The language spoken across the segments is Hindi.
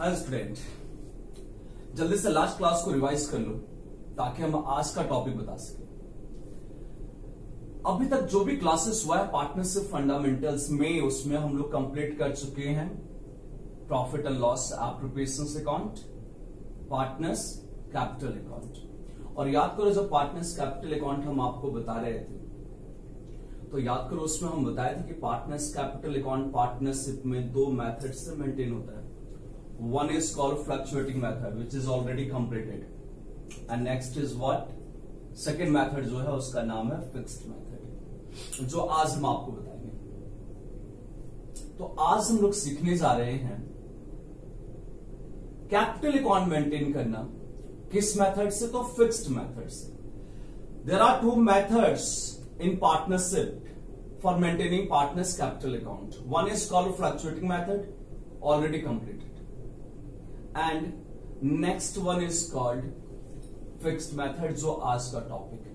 हाय स्टूडेंट जल्दी से लास्ट क्लास को रिवाइज कर लो, ताकि हम आज का टॉपिक बता सके। अभी तक जो भी क्लासेस हुआ है पार्टनरशिप फंडामेंटल्स में, उसमें हम लोग कंप्लीट कर चुके हैं। Profit and loss appropriation account partners capital account और याद करो, जब पार्टनर्स कैपिटल अकाउंट हम आपको बता रहे थे तो याद करो, उसमें हम बताए थे कि पार्टनर्स कैपिटल अकाउंट पार्टनरशिप में दो मेथड से मेंटेन होता है। One is called fluctuating method which is already completed and next is what second method जो है, उसका नाम है फिक्स्ड मेथड जो आज हम आपको बताएँगे। तो आज हम लोग सीखने जा रहे हैं कैपिटल अकाउंट मेंटेन करना। किस मेथड से? तो फिक्स्ड मेथड से। There are two methods in partnership for maintaining partners capital account. One is called fluctuating method, already completed. And next one is called fixed method, जो आज का टॉपिक है।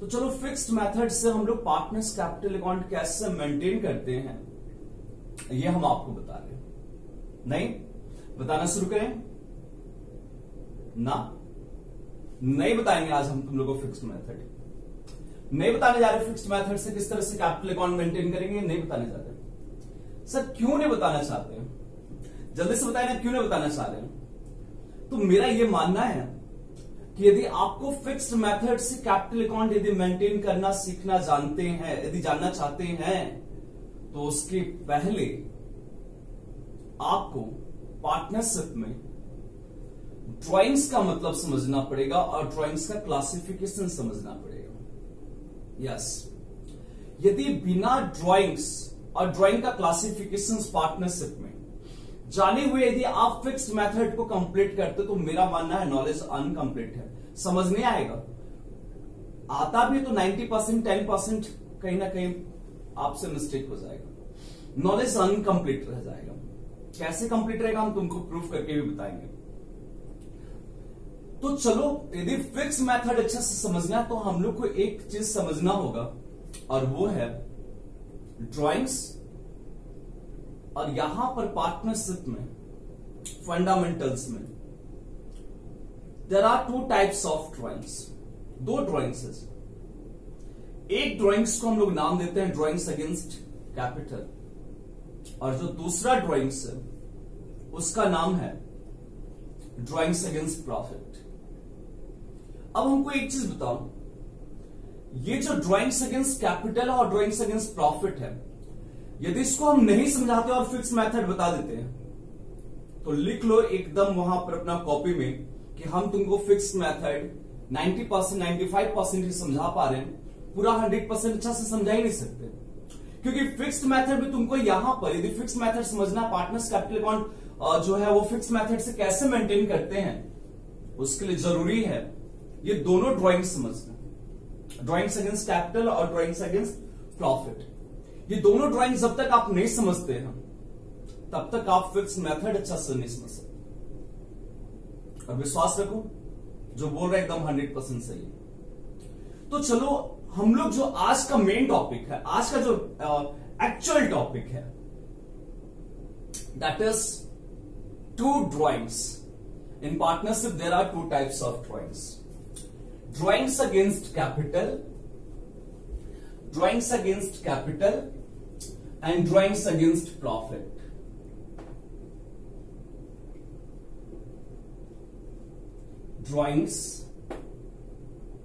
तो चलो फिक्स्ड मेथड से हम लोग पार्टनर्स कैपिटल अकाउंट कैसे मेंटेन करते हैं, ये हम आपको बता रहे हैं। नहीं? बताना शुरू करें? ना? नहीं बताएँगे आज हम तुम लोगों को फिक्स्ड मेथड नहीं बताने जा रहे फिक्स्ड मेथड से किस तरह से कैपिटल अकाउंट मेंटेन करेंगे, नहीं बताने जा रहे। सर, क्यों नहीं बताना चाहते? जल्दी से बताए ना क्यों नहीं बताना चाह रहे तो मेरा यह मानना है कि यदि आपको फिक्स्ड मेथड से कैपिटल अकाउंट यदि मेंटेन करना, सीखना जानते हैं, यदि जानना चाहते हैं तो उसके पहले आपको पार्टनरशिप में ड्राइंग्स का मतलब समझना पड़ेगा और ड्राइंग्स का क्लासिफिकेशन समझना पड़ेगा। यस यदि बिना ड्राइंग्स और ड्राइंग का क्लासिफिकेशन पार्टनरशिप में जाने हुए यदि आप फिक्स मेथड को कंप्लीट करते तो मेरा मानना है नॉलेज अनकंप्लीट है। समझ नहीं आएगा? आता भी तो 90 परसेंट टेन परसेंट कहीं ना कहीं आपसे मिस्टेक हो जाएगा। नॉलेज अनकंप्लीट रह जाएगा। कैसे कंप्लीट रहेगा, हम तुमको प्रूफ करके भी बताएँगे। तो चलो, यदि फिक्स मेथड अच्छे से समझना है तो हम लोग को एक चीज़ समझना होगा, और वो है ड्राइंग्स और यहाँ पर पार्टनरशिप में फंडामेंटल्स में there are two types of drawings दो ड्राइंग्स है। एक ड्राइंग्स को हम लोग नाम देते हैं ड्राइंग्स अगेंस्ट कैपिटल और जो दूसरा ड्राइंग्स है, उसका नाम है ड्राइंग्स अगेंस्ट प्रॉफिट अब हमको एक चीज़ बताओ, ये जो ड्राइंग्स अगेंस्ट कैपिटल और ड्राइंग्स अगेंस्ट प्रॉफिट है यदि इसको हम नहीं समझाते और फिक्स मेथड बता देते हैं तो लिख लो एकदम वहाँ पर अपना कॉपी में कि हम तुमको fix method 90 percent, ninety five percent ही समझा पा रहे हैं। पूरा 100 परसेंट अच्छा से समझा ही नहीं सकते। क्योंकि फिक्स मेथड में तुमको यहाँ पर, यदि फिक्स मेथड समझना पार्टनर्स कैपिटल अकाउंट जो है वो फिक्स मेथड से कैसे मेंटेन करते हैं, उसके लिए ज़रूरी है ये दोनों ड्राइंग समझना। ड्राइंग्स अगेंस्ट कैपिटल और ड्राइंग्स अगेंस्ट प्रॉफिट ये दोनों ड्राइंग जब तक आप नहीं समझते हैं, तब तक आप फिक्स मेथड अच्छा से नहीं समझ सकते। और विश्वास रखो, जो बोल रहे एकदम हंड्रेड परसेंट सही है। तो चलो, हम लोग जो आज का मेन टॉपिक है, आज का जो एक्चुअल टॉपिक है that is two drawings in partnership there are two types of drawings drawings against capital drawings against capital and drawings against profit drawings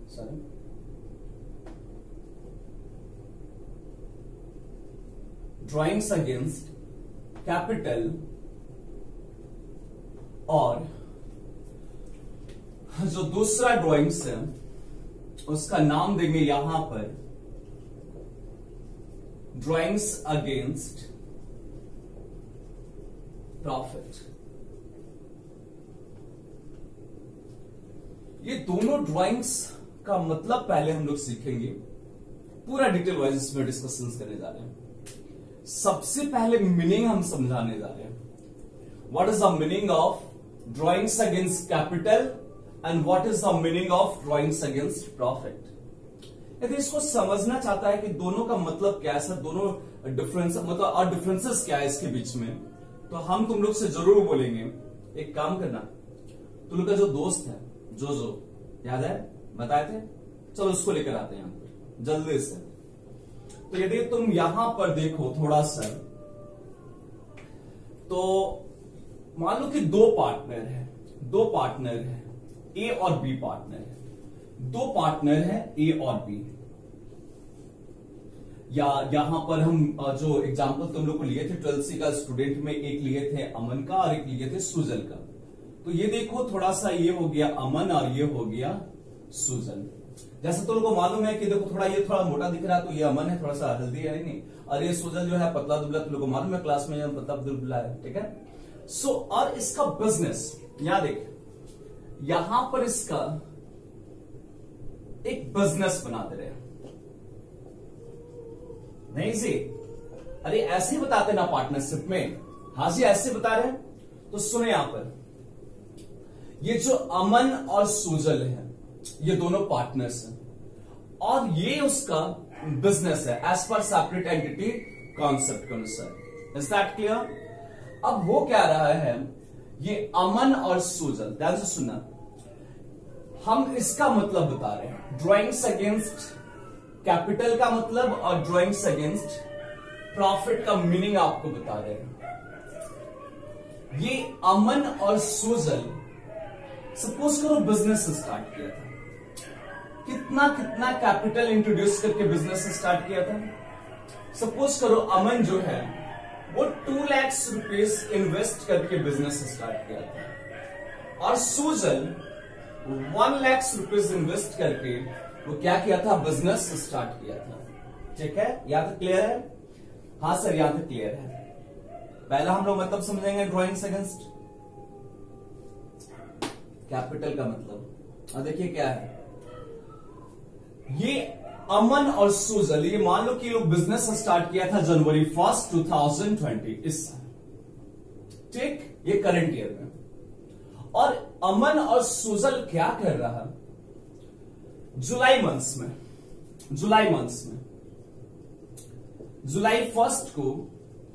sorry drawings against capital और जो दूसरा ड्राइंग्स है उसका नाम देंगे यहाँ पर ड्राइंग्स अगेंस्ट प्रॉफिट ये दोनों ड्राइंग्स का मतलब पहले हम लोग सीखेंगे। पूरा डिटेल वाइज इसमें डिस्कशन करने जा रहे हैं। सबसे पहले मीनिंग हम समझाने जा रहे हैं। What is the meaning of drawings against capital and what is the meaning of drawings against profit यदि इसको समझना चाहता है कि दोनों का मतलब क्या है, सर? दोनों डिफरेंस मतलब और डिफरेंसेस क्या है इसके बीच में? तो हम तुम लोग से ज़रूर बोलेंगे। एक काम करना, तुम लोग का जो दोस्त है जो जो याद है? बताए थे? चलो उसको लेकर आते हैं जल्दी से। तो यदि तुम यहाँ पर देखो थोड़ा सा तो मान लो कि दो पार्टनर है, दो पार्टनर है ए और बी पार्टनर है। दो पार्टनर है ए और बी या, यहाँ पर हम जो एग्ज़ाम्पल तुम लोग को लिए थे ट्वेल्थ सी का स्टूडेंट में एक लिए थे अमन का और एक लिए थे सुजल का. तो ये देखो थोड़ा सा ये हो गया अमन और ये हो गया सुजल जैसे तुम लोग को मालूम है कि देखो, थोड़ा ये थोड़ा मोटा दिख रहा है तो ये अमन है थोड़ा सा हेल्दी है नहीं? और ये सुजल जो है, पतला दुबला तुम लोग को मालूम है क्लास में पतला दुबला है, ठीक है? सो और इसका बिज़नेस यहाँ देख. यहाँ पर इसका एक बिज़नेस बना दे रहे। नहीं जी, अरे ऐसे बताते ना पार्टनरशिप में। हाँ जी, ऐसे बता रहे तो सुने यहाँ पर। ये जो अमन और सुजल है, ये दोनों पार्टनर्स हैं। और ये उसका बिज़नेस है as per separate entity concept के अनुसार। इज़ दैट क्लियर अब वो क्या रहा है, ये अमन और सुजल, ध्यान से सुना हम इसका मतलब बता रहे हैं। ड्रॉइंग्स अगेंस्ट कैपिटल का मतलब और ड्रॉइंग्स अगेंस्ट प्रॉफिट का मीनिंग आपको बता रहे हैं। ये अमन और सुजल सपोज़ करो बिज़नेस स्टार्ट किया था। कितना कितना कैपिटल इंट्रोड्यूस करके बिज़नेस स्टार्ट किया था। सपोज़ करो अमन जो है, वो टू लैक्स रुपीज़ इन्वेस्ट करके बिज़नेस स्टार्ट किया था। और Sujal one lakhs rupees invest करके वो क्या किया था? बिज़नेस स्टार्ट किया था। ठीक है? यहाँ तक क्लियर है? हाँ सर यहाँ तक क्लियर है। पहला हम लोग मतलब समझेंगे ड्रॉइंग अगेंस्ट कैपिटल का मतलब। और देखिए क्या है। ये अमन और सुजल, ये मान लो कि लोग बिज़नेस स्टार्ट किया था जनवरी फ़र्स्ट 2020 इस साल। ठीक? ये करंट ईयर में। और अमन और सुजल क्या कर रहा? जुलाई मंथ्स में, जुलाई मंथ्स में। जुलाई फ़र्स्ट को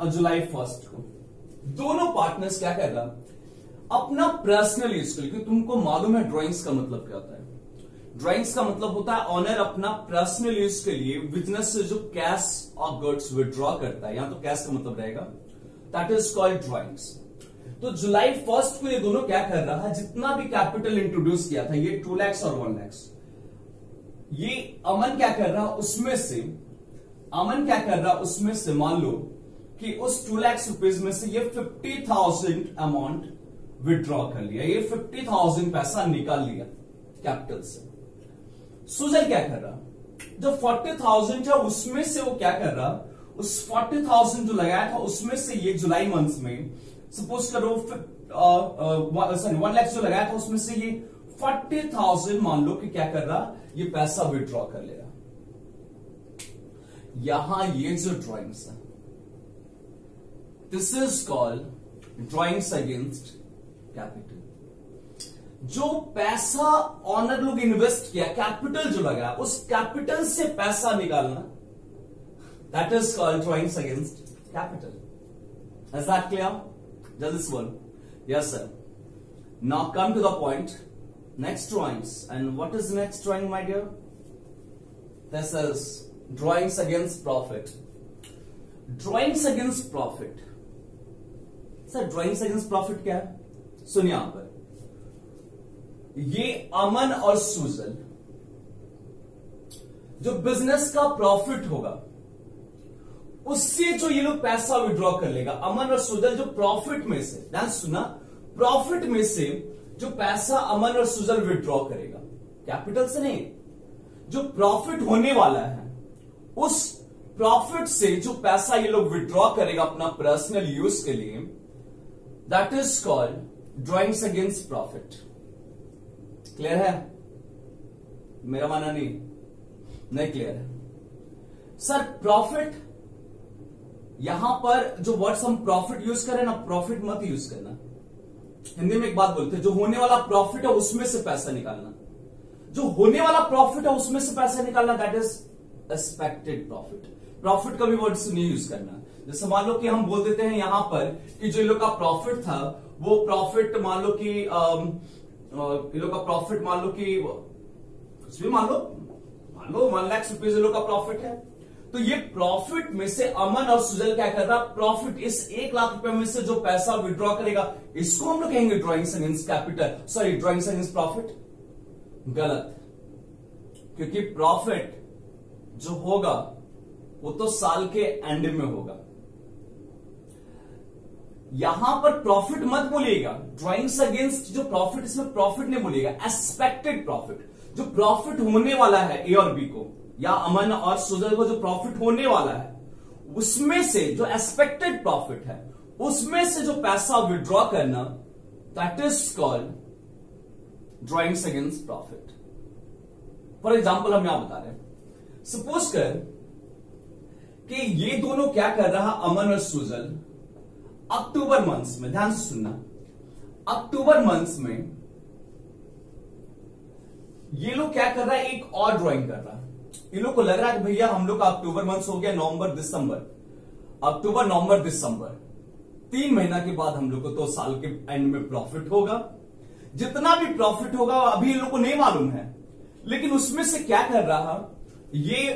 और जुलाई फ़र्स्ट को। दोनों पार्टनर्स क्या कर रहा? अपना पर्सनल यूज़ के लिए तुमको मालूम है ड्राइंग्स का मतलब क्या होता है। ड्राइंग्स का मतलब होता है ऑनर अपना पर्सनल यूज़ के लिए बिज़नेस से जो कैश और गुड्स विड्रॉ करता है। यहाँ तो कैश का मतलब रहेगा। दैट इज़ कॉल्ड ड्राइंग्स तो जुलाई फ़र्स्ट को ये दोनों क्या कर रहा है जितना भी कैपिटल इंट्रोड्यूस किया था, ये टू लैक्स और वन लैक्स ये अमन क्या कर रहा? उसमें से, अमन क्या कर रहा? उसमें से मान लो कि उस टू लैक्स रुपीज़ में से ये फिफ्टी थाउज़ेंड अमाउंट विड्रॉ कर लिया। ये फिफ्टी थाउज़ेंड पैसा निकाल लिया कैपिटल से। सुजल क्या कर रहा? जो फोर्टी थाउज़ेंड है उसमें से वो क्या कर रहा? उस फोर्टी थाउज़ेंड जो लगाया था, उसमें से ये जुलाई मंथ में सपोज़ करो सॉरी वन लैक्स जो लगाया था उसमें से ये फोर्टी थाउज़ेंड मान लो कि क्या कर रहा, ये पैसा विड्रॉ कर ले रहा। यहाँ ये जो ड्रॉइंग्स है this is called drawings against capital जो पैसा ऑनर लोग इन्वेस्ट किया कैपिटल जो लगा, उस कैपिटल से पैसा निकालना that is called drawings against capital is that clear जल्दी से बोल yes sir now come to the point next drawings and what is next drawing my dear this is drawings against profit drawings against profit sir drawings against profit क्या है सुनिए यहाँ पर ये अमन और सुजल जो बिज़नेस का प्रॉफिट होगा उससे जो ये लोग पैसा विड्रॉ कर लेगा। अमन और सुजल जो प्रॉफिट में से, ध्यान सुना प्रॉफिट में से जो पैसा अमन और सुजल विड्रॉ करेगा कैपिटल से नहीं, जो प्रॉफिट होने वाला है, उस प्रॉफिट से जो पैसा ये लोग विड्रॉ करेगा अपना पर्सनल यूज़ के लिए that is called drawings against profit clear है? मेरा माना नहीं नहीं क्लियर है। सर प्रॉफिट यहाँ पर जो वर्ड्स हम प्रॉफिट यूज़ करें ना प्रॉफिट मत यूज़ करना। हिंदी में एक बात बोलते हैं, जो होने वाला प्रॉफिट है उसमें से पैसा निकालना। जो होने वाला प्रॉफिट है उसमें से पैसा निकालना that is expected profit profit का भी वर्ड नहीं यूज़ करना। जैसे मान लो कि हम बोल देते हैं यहाँ पर कि जो इन लोग का प्रॉफिट था, वो प्रॉफिट मान लो कि लोग का प्रॉफिट मान लो कि, कुछ भी मान लो मान लो वन लाख रुपीज़ लोग का प्रॉफिट है। तो ये प्रॉफिट में से अमन और सुजल क्या कर रहा? प्रॉफिट इस एक लाख रुपए में से जो पैसा विड्रॉ करेगा, इसको हम लोग कहेंगे drawing against capital sorry drawing against profit गलत। क्योंकि प्रॉफिट जो होगा, वो तो साल के एंड में होगा। यहाँ पर प्रॉफिट मत बोलिएगा। ड्रॉइंग्स अगेंस्ट जो प्रॉफिट इसमें प्रॉफिट नहीं बोलिएगा। एक्सपेक्टेड प्रॉफिट जो प्रॉफिट होने वाला है ए और बी को। या अमन और सुजल को जो प्रॉफिट होने वाला है, उसमें से जो एक्सपेक्टेड प्रॉफिट है, उसमें से जो पैसा विड्रॉ करना that is called drawings against profit for example हम यहाँ बता रहे हैं। सपोज़ कर कि ये दोनों क्या कर रहा अमन और सुजल अक्टूबर मंथ्स में, ध्यान से सुनना। अक्टूबर मंथ्स में ये लोग क्या कर रहा है, एक और ड्राइंग कर रहा है। इन लोग को लग रहा है भैया हम लोग का अक्टूबर मंथ हो गया, नवंबर, दिसंबर। अक्टूबर, नवंबर, दिसंबर। तीन महीना के बाद हम लोग को तो साल के एंड में प्रॉफिट होगा। जितना भी प्रॉफिट होगा, अभी इन लोग को नहीं मालूम है। लेकिन उसमें से क्या कर रहा, ये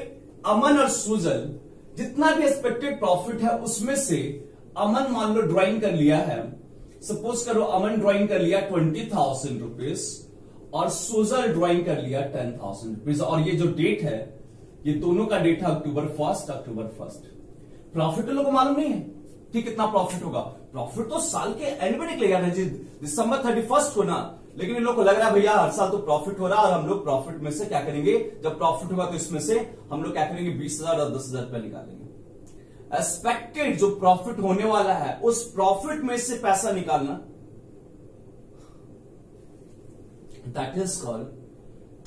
अमन और सुजल, जितना भी एक्सपेक्टेड प्रॉफिट है, उसमें से अमन मान लो ड्राइंग कर लिया है। सपोज़ करो, अमन ड्राइंग कर लिया ट्वेंटी थाउज़ेंड रुपीज़ और सुजल ड्राइंग कर लिया टेन थाउज़ेंड रुपीज़ और ये जो डेट है, ये दोनों का डेट है October first October first profit तो लोगों को मालूम नहीं है कि कितना प्रॉफिट होगा। प्रॉफिट तो साल के एंड में निकलेगा ना जी दिसंबर थर्टी फ़र्स्ट को ना। लेकिन इन लोग को लग रहा है, भैया, हर साल तो प्रॉफिट हो रहा है और हम लोग प्रॉफिट में से क्या करेंगे? जब प्रॉफिट होगा तो इसमें से हम लोग क्या करेंगे? बीस हज़ार और दस हज़ार रुपया निकालेंगे एक्सपेक्टेड जो प्रॉफिट होने वाला है, उस प्रॉफिट में से पैसा निकालना that is called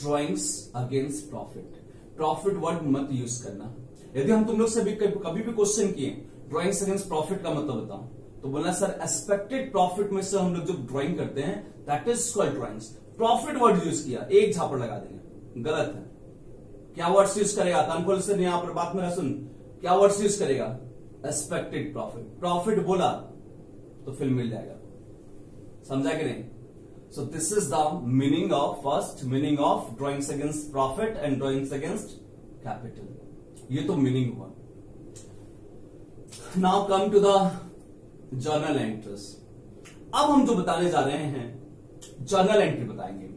drawings against profit profit word मत यूज़ करना। यदि हम तुम लोग से भी कभी भी क्वेश्चन किए ड्रॉइंग्स अगेंस्ट प्रॉफिट का मतलब बताओ तो बोला सर एक्सपेक्टेड प्रॉफिट में से हम लोग जब ड्रॉइंग करते हैं that is called drawings profit word use किया, एक झापड़ लगा देंगे। गलत है। क्या वर्ड्स यूज़ करेगा? तानकोल से यहाँ पर बात मेरा सुन। क्या वर्ड्स यूज़ करेगा? एक्सपेक्टेड प्रॉफिट प्रॉफिट बोला तो फ़िल्म मिल जाएगा। समझा कि नहीं? So this is the meaning of first meaning of drawings against profit and drawings against capital. ये तो मीनिंग हुआ। Now come to the journal entries अब हम जो बताने जा रहे हैं जर्नल एंट्री बताएँगे।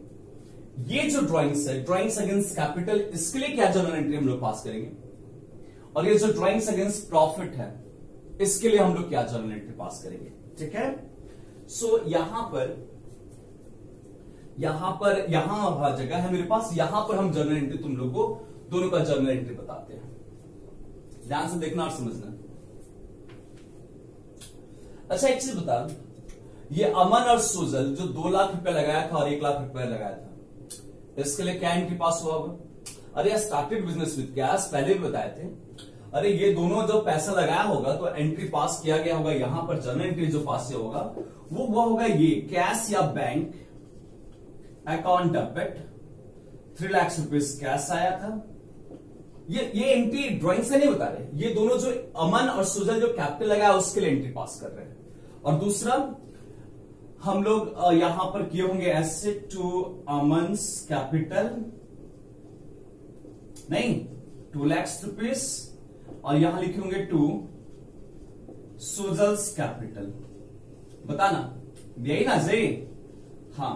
ये जो ड्राइंग्स है ड्राइंग्स अगेंस्ट कैपिटल इसके लिए क्या जर्नल एंट्री हम लोग पास करेंगे? और ये जो ड्राइंग्स अगेंस्ट प्रॉफिट है इसके लिए हम लोग क्या जर्नल एंट्री पास करेंगे? ठीक है? सो so, यहाँ पर यहाँ पर, यहाँ जगह है मेरे पास, यहाँ पर हम जर्नल एंट्री तुम लोग को, दोनों का जर्नल एंट्री बताते हैं। ध्यान से देखना और समझना। अच्छा एक चीज़ बता। ये अमन और सुजल जो दो लाख रुपया लगाया था और एक लाख रुपया लगाया था, इसके लिए क्या एंट्री पास हुआ होगा? अरे स्टार्टेड बिज़नेस विद गैस पहले भी बताए थे। अरे, ये दोनों जो पैसा लगाया होगा तो एंट्री पास किया गया होगा, यहाँ पर जर्नल एंट्री जो पास होगा, वो हुआ होगा ये, कैश या bank account debit three lakh rupees cash आया था। ये ये एंट्री ड्राइंग से नहीं बता रहे ये दोनों जो अमन और सुजल जो कैपिटल लगाया, उसके लिए एंट्री पास कर रहे हैं। और दूसरा, हम लोग यहाँ पर किए होंगे एसेट टू अमन्स कैपिटल नहीं टू लैक्स रुपीज़ और यहाँ लिखे होंगे टू सुजल्स कैपिटल बताना। यही ना सही हाँ।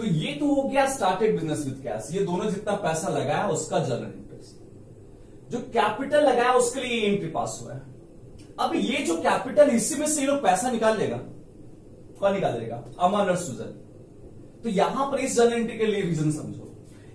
तो ये तो हो गया स्टार्टेड बिज़नेस विद कैश ये दोनों जितना पैसा लगाया, उसका जनरल इंटरेस्ट जो कैपिटल लगाया, उसके लिए एंट्री पास हुआ है। अब ये जो कैपिटल इसी में से लोग पैसा निकाल लेगा। कौन निकाल लेगा? अमन और सुजन। तो यहाँ पर इस जनरल एंट्री के लिए रीजन समझो।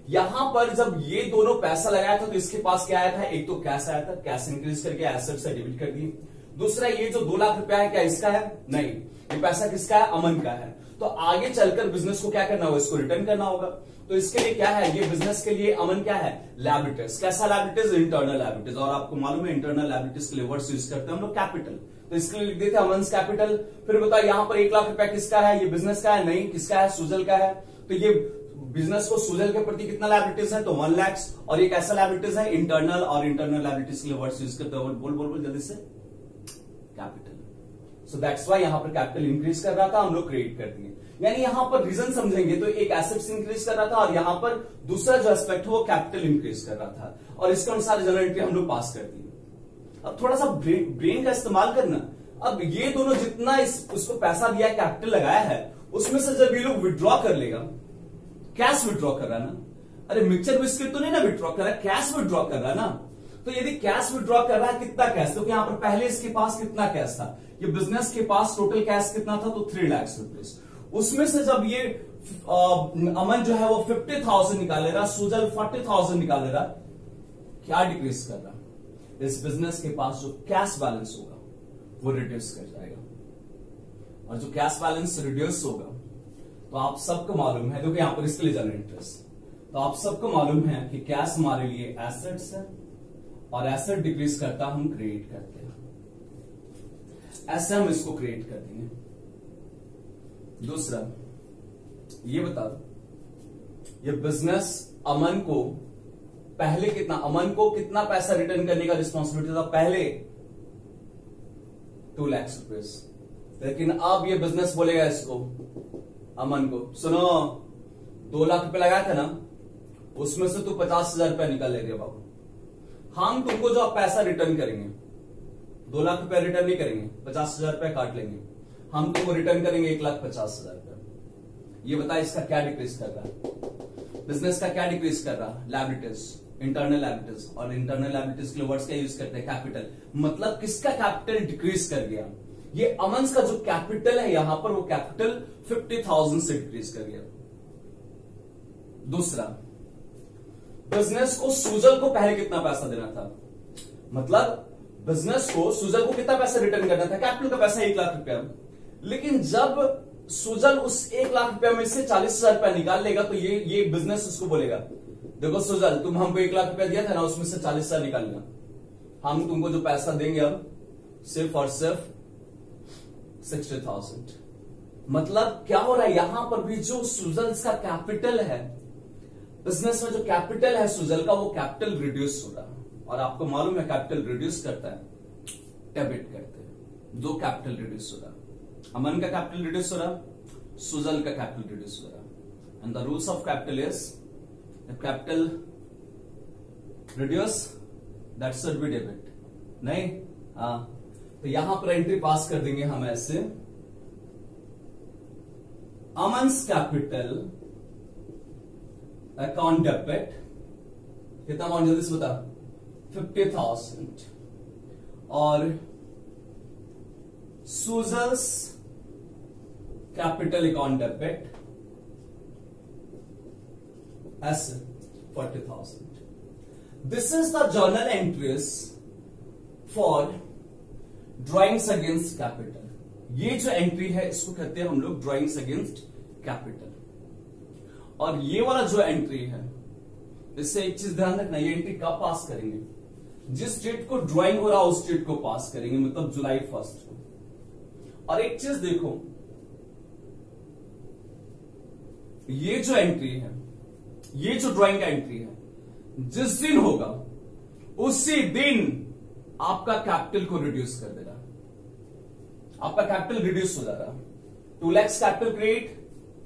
यहाँ पर जब ये दोनों पैसा लगाया था तो इसके पास क्या आया था? एक तो कैश आया था। कैश इंक्रीज करके एसेट से डेबिट कर दी दूसरा, ये जो दो लाख रुपया है, क्या इसका है? नहीं। ये पैसा किसका है? अमन का है। तो आगे चलकर बिज़नेस को क्या करना होगा? इसको रिटर्न करना होगा। तो इसके लिए क्या है? ये बिज़नेस के लिए अमन क्या है? लैबिलिटीज कैसा लैबिलिटीज इंटरनल लैबिलिटीज और आपको मालूम है इंटरनल लैबिलिटीज के लिए वर्ड्स यूज़ करते हैं हम लोग कैपिटल तो इसके लिए लिख देते हैं अमन कैपिटल फिर बताओ, यहाँ पर एक लाख रुपया किसका है? ये बिज़नेस का है? नहीं, किसका है? सुजल का है। तो ये बिज़नेस को सुजल के प्रति कितना लाइबिलिटीज है? तो वन लैक्स और ये कैसा लाइबिलिटीज है इंटरनल और इंटरनल लाइबिलिटीज के लिए वर्ड्स यूज़ करते हैं। बोल बोल बोल, जल्दी से। कैपिटल सो दैट्स वाई यहाँ पर कैपिटल इंक्रीज कर रहा था, हम लोग क्रिएट कर दिए। यानी यहाँ पर रीजन समझेंगे तो एक एसेट्स इंक्रीज कर रहा था और यहाँ पर दूसरा जो एस्पेक्ट है वो कैपिटल इंक्रीज कर रहा था। और इसके अनुसार जनरल एंट्री हम लोग पास कर दिए। अब थोड़ा सा ब्रेन का इस्तेमाल करना। अब ये दोनों जितना इस, उसको पैसा दिया कैपिटल लगाया है, उसमें से जब ये लोग विड्रॉ कर लेगा कैश विड्रॉ कर रहा ना? अरे मिक्सचर बिस्किट तो नहीं ना विड्रॉ कर रहा कैश विड्रॉ कर रहा ना? तो यदि कैश विड्रॉ कर रहा है कितना कैश तो यहाँ पर पहले इसके पास कितना कैश था? ये बिज़नेस के पास टोटल कैश कितना था? तो थ्री लैक्स रुपीज़ उसमें से जब ये आ, अमन जो है वो फिफ्टी थाउज़ेंड निकालेगा सुजल फोर्टी थाउज़ेंड निकालेगा क्या डिक्रीज कर रहा? इस बिज़नेस के पास जो कैश बैलेंस होगा वो रिड्यूस कर जाएगा। और जो कैश बैलेंस रिड्यूस होगा तो आप सबको मालूम है क्योंकि यहाँ पर इसके लिए जाना इंटरेस्ट तो आप सबको मालूम है कि कैश हमारे लिए एसेट्स है और एसेट डिक्रीज करता हम क्रिएट करते हैं। ऐसे हम इसको क्रिएट कर देंगे। दूसरा, ये बता दो, ये बिज़नेस अमन को, पहले कितना, अमन को कितना पैसा रिटर्न करने का रिस्पॉन्सिबिलिटी था पहले? टू लैक्स रुपीज़ लेकिन अब ये बिज़नेस बोलेगा इसको, अमन को। सुनो, दो लाख रुपए लगाया था ना, उसमें से तू पचास हज़ार रुपया निकाल ले रहे बाबू। हम तुमको जो पैसा रिटर्न करेंगे, दो लाख रुपया रिटर्न नहीं करेंगे, पचास हज़ार रुपया काट लेंगे। हम तुमको रिटर्न करेंगे एक लाख पचास हज़ार रुपया। ये बता इसका क्या डिक्रीज कर रहा है? बिज़नेस का क्या डिक्रीज कर रहा है? लाइबिलिटीज इंटरनल लाइबिलिटीज और इंटरनल लाइबिलिटीज के लिए वर्ड्स क्या यूज़ करते हैं? कैपिटल मतलब किसका कैपिटल डिक्रीज कर गया? ये अमंस का जो कैपिटल है, यहाँ पर वो कैपिटल फिफ्टी थाउज़ेंड से डिक्रीज कर गया। दूसरा बिज़नेस को सुजल को पहले कितना पैसा देना था? मतलब बिज़नेस को सुजल को कितना पैसा रिटर्न करना था? कैपिटल का पैसा एक लाख रुपया। लेकिन जब सुजल उस एक लाख रुपया में से चालीस हज़ार रुपया निकाल लेगा तो ये ये बिज़नेस उसको बोलेगा, देखो सुजल तुम हमको एक लाख रुपया दिया था ना, उसमें से चालीस हज़ार निकाल लिया हम तुमको जो पैसा देंगे अब, सिर्फ़ और सिर्फ़ सिक्सटी थाउज़ेंड मतलब क्या हो रहा है? यहाँ पर भी जो सुजल का कैपिटल है बिज़नेस में जो कैपिटल है सुजल का, वो कैपिटल रिड्यूस हो रहा है। और आपको मालूम है कैपिटल रिड्यूस करता है डेबिट करते हैं। दो कैपिटल रिड्यूस हो रहा अमन का कैपिटल रिड्यूस हो रहा सुजल का कैपिटल रिड्यूस हो रहा and the rules of capital is capital reduce that should be debit नहीं? हाँ। तो यहाँ पर एंट्री पास कर देंगे हम ऐसे। अमन्स कैपिटल अकाउंट डेबिट कितना अमाउंट जल्दी से बता। फिफ्टी थाउज़ेंड और Sujal's capital account debit as forty thousand this is the journal entries for drawings against capital ये जो एंट्री है, इसको कहते हैं हम लोग ड्राइंग्स अगेंस्ट कैपिटल और ये वाला जो एंट्री है, इससे एक चीज़ ध्यान रखना, ये एंट्री कब पास करेंगे? जिस डेट को ड्राइंग हो रहा है, उस डेट को पास करेंगे मतलब जुलाई फ़र्स्ट को। और एक चीज़ देखो, ये जो एंट्री है, ये जो ड्राइंग का एंट्री है, जिस दिन होगा, उसी दिन आपका कैपिटल को रिड्यूस कर देगा। आपका कैपिटल रिड्यूस हो जाएगा two lakhs capital create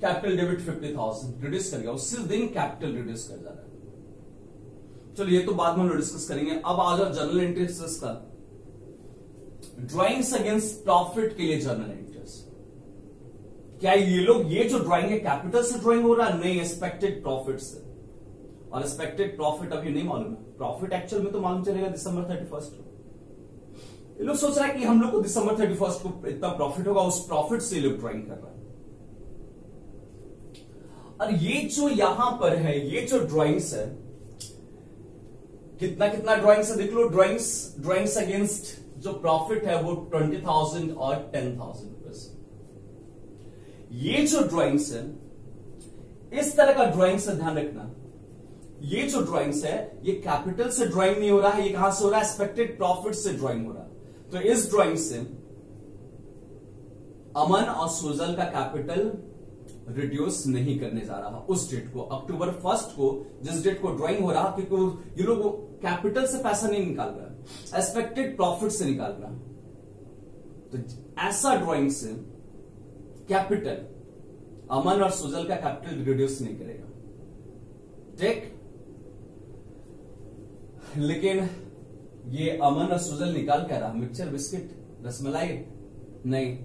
capital debit fifty thousand reduce कर गया। उसी दिन कैपिटल रिड्यूस कर जा रहा है। चलो, ये तो बाद में हम डिस्कस करेंगे। अब आ जाओ जर्नल इंटरेस्ट का। ड्राइंग्स अगेंस्ट प्रॉफिट के लिए जर्नल इंटरेस्ट क्या ये लोग, ये जो ड्राइंग है कैपिटल से ड्राइंग हो रहा है? नहीं एक्सपेक्टेड प्रॉफिट से। और एक्सपेक्टेड प्रॉफिट अभी नहीं मालूम है। प्रॉफिट एक्चुअल में तो मालूम चलेगा दिसंबर थर्टी फ़र्स्ट को। ये लोग सोच रहा है कि हम लोग को दिसंबर थर्टी फ़र्स्ट को इतना प्रॉफिट होगा, उस प्रॉफिट से ये लोग ड्राइंग कर रहा है। और ये जो यहाँ पर है, ये जो ड्राइंग्स है, कितना कितना ड्राइंग्स है देख लो ड्राइंग्स ड्राइंग्स अगेंस्ट जो प्रॉफिट है वो ट्वेंटी थाउज़ेंड और टेन थाउज़ेंड रुपीज़ ये जो ड्राइंग्स है, इस तरह का ड्राइंग से ध्यान रखना। ये जो ड्राइंग्स है, ये कैपिटल से ड्राइंग नहीं हो रहा है, ये कहाँ से हो रहा है? एक्सपेक्टेड प्रॉफिट से ड्राइंग हो रहा है। तो इस ड्राइंग से अमन और सुजल का कैपिटल रिड्यूस नहीं करने जा रहा। उस डेट को अक्टूबर फ़र्स्ट को, जिस डेट को ड्राइंग हो रहा, क्योंकि ये लोग कैपिटल से पैसा नहीं निकाल रहा एक्सपेक्टेड प्रॉफिट से निकाल रहा तो ऐसा ड्राइंग से कैपिटल अमन और सुजल का कैपिटल रिड्यूस नहीं करेगा। ठीक? लेकिन ये अमन और सुजल निकाल क्या रहा मिक्सचर बिस्किट, रसमलाई, नहीं।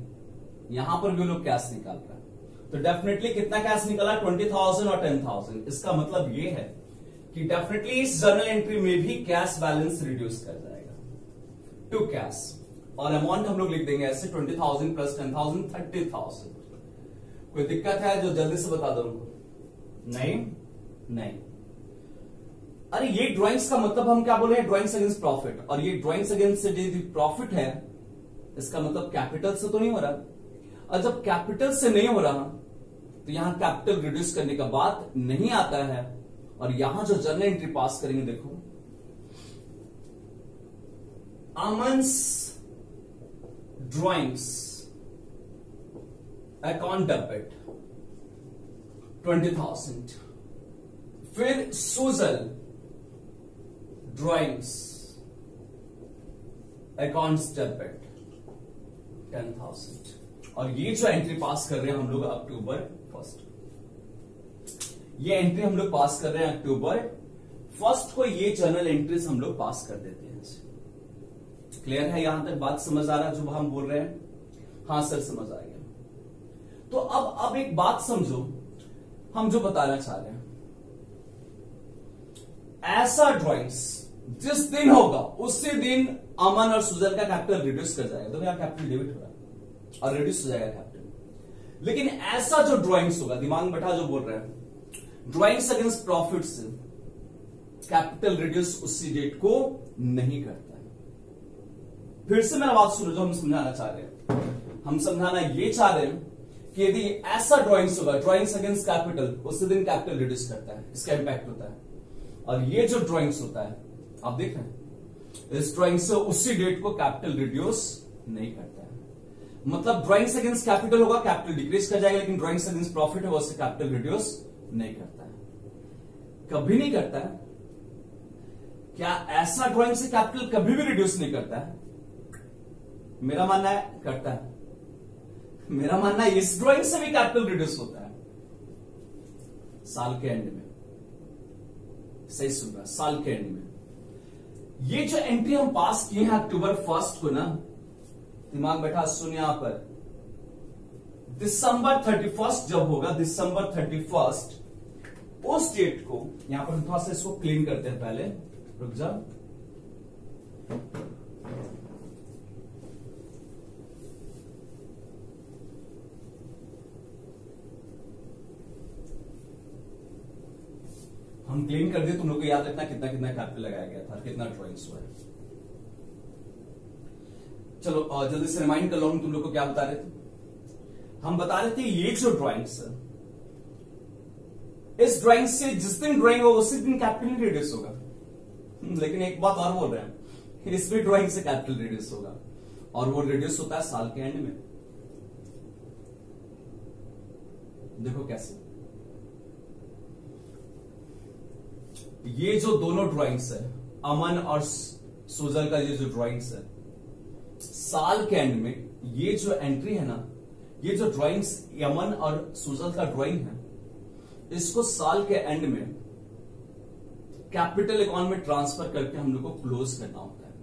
यहाँ पर भी लोग कैश निकाल रहा तो डेफिनेटली कितना कैश निकला? ट्वेंटी थाउज़ेंड और टेन थाउज़ेंड इसका मतलब ये है कि डेफिनेटली इस जर्नल एंट्री में भी कैश बैलेंस रिड्यूस कर जाएगा। टू कैश और अमाउंट हम लोग लिख देंगे ऐसे twenty thousand plus ten thousand thirty thousand कोई दिक्कत है जो जल्दी से बता दो? उनको नहीं? नहीं। अरे ये ड्राइंग्स का मतलब हम क्या बोले ड्राइंग्स अगेंस्ट प्रॉफिट और ये ड्राइंग्स अगेंस्ट प्रॉफिट है, इसका मतलब कैपिटल से तो नहीं हो रहा। और जब कैपिटल से नहीं हो रहा तो यहाँ कैपिटल रिड्यूस करने का बात नहीं आता है। और यहाँ जो जर्नल एंट्री पास करेंगे, देखो। Aman's drawings account debit twenty thousand फिर Sujal drawings account debit ten thousand और ये जो एंट्री पास कर रहे हैं हम लोग अक्टूबर ये एंट्री हम लोग पास कर रहे हैं अक्टूबर फ़र्स्ट को ये जर्नल एंट्रीज हम लोग पास कर देते हैं। क्लियर है? यहाँ तक बात समझ आ रहा है जो हम बोल रहे हैं? हाँ सर समझ आ गया। तो अब अब एक बात समझो। हम जो बताना चाह रहे हैं। ऐसा ड्राइंग्स जिस दिन होगा, उसी दिन अमन और सुजल का कैपिटल रिड्यूस कर जाएगा। तो यहाँ कैपिटल डेबिट हो रहा है और रिड्यूस हो जाएगा कैपिटल लेकिन ऐसा जो ड्राइंग्स होगा, दिमाग बैठा जो बोल रहे हैं drawings against profit capital reduce उसी डेट को नहीं करता है। फिर से मेरा बात सुनो जो हम समझाना चाह रहे हैं। हम समझाना ये चाह रहे हैं कि यदि ऐसा ड्राइंग्स होगा ड्राइंग्स अगेंस्ट कैपिटल उसी दिन कैपिटल रिड्यूस करता है, इसका इंपैक्ट होता है। और ये जो ड्राइंग्स होता है, आप देख रहे हैं, इस ड्राइंग से उसी डेट को कैपिटल रिड्यूस नहीं करता है। मतलब ड्राइंग्स अगेंस्ट कैपिटल होगा कैपिटल डिक्रीज कर जाएगा, लेकिन ड्राइंग्स अगेंस्ट प्रॉफिट होगा, उससे कैपिटल रिड्यूस नहीं करता है। कभी नहीं करता है। क्या ऐसा ड्राइंग से कैपिटल कभी भी रिड्यूस नहीं करता है? मेरा मानना है, करता है। मेरा मानना है, इस ड्राइंग से भी कैपिटल रिड्यूस होता है। साल के एंड में। सही सुन रहा साल के एंड में। ये जो एंट्री हम पास किए हैं अक्टूबर फ़र्स्ट को ना, दिमाग बैठा, सुन यहाँ पर। दिसंबर थर्टी फ़र्स्ट जब होगा दिसंबर थर्टी फ़र्स्ट उस डेट को, यहाँ पर थोड़ा सा इसको क्लीन करते हैं पहले। रुक जा। हम क्लीन कर दिए तुम लोग को याद रखना कितना कितना कैपिटल लगाया गया था, कितना ड्रॉइंग्स हुआ है। चलो जल्दी से रिमाइंड कर लो, हम तुम लोग को क्या बता रहे थे? हम बता रहे थे ये जो ड्रॉइंग्स इस ड्राइंग से जिस दिन ड्राइंग होगा, उसी दिन कैपिटल रिड्यूस होगा। लेकिन एक बात और बोल रहे हैं इस भी ड्राइंग से कैपिटल रिड्यूस होगा। और वो रिड्यूस होता है साल के एंड में। देखो कैसे। ये जो दोनों ड्राइंग्स है, अमन और सुजल का ये जो ड्राइंग्स है, साल के एंड में ये जो एंट्री है ना, ये जो ड्राइंग्स अमन और सुजल का ड्राइंग है इसको साल के एंड में कैपिटल अकाउंट में ट्रांसफ़र करके हम लोग को क्लोज करना होता है।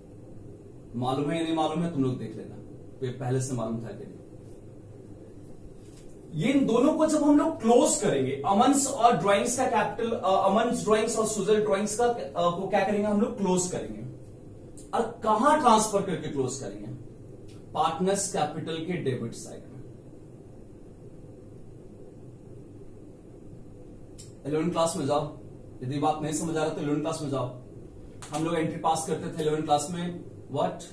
मालूम है या नहीं मालूम है? तुम लोग देख लेना। तो पहले से मालूम था कि नहीं। ये इन दोनों को जब हम लोग क्लोज करेंगे अमन्स और ड्राइंग्स का कैपिटल अमन्स ड्राइंग्स और सुजल ड्राइंग्स का आ, को क्या करेंगे? हम लोग क्लोज करेंगे। और कहाँ ट्रांसफ़र करके क्लोज करेंगे? पार्टनर्स कैपिटल के डेबिट साइड में इलेवन क्लास में जाओ। यदि बात नहीं समझ आ रहा तो इलेवन क्लास में जाओ। हम लोग एंट्री पास करते थे इलेवन क्लास में। व्हाट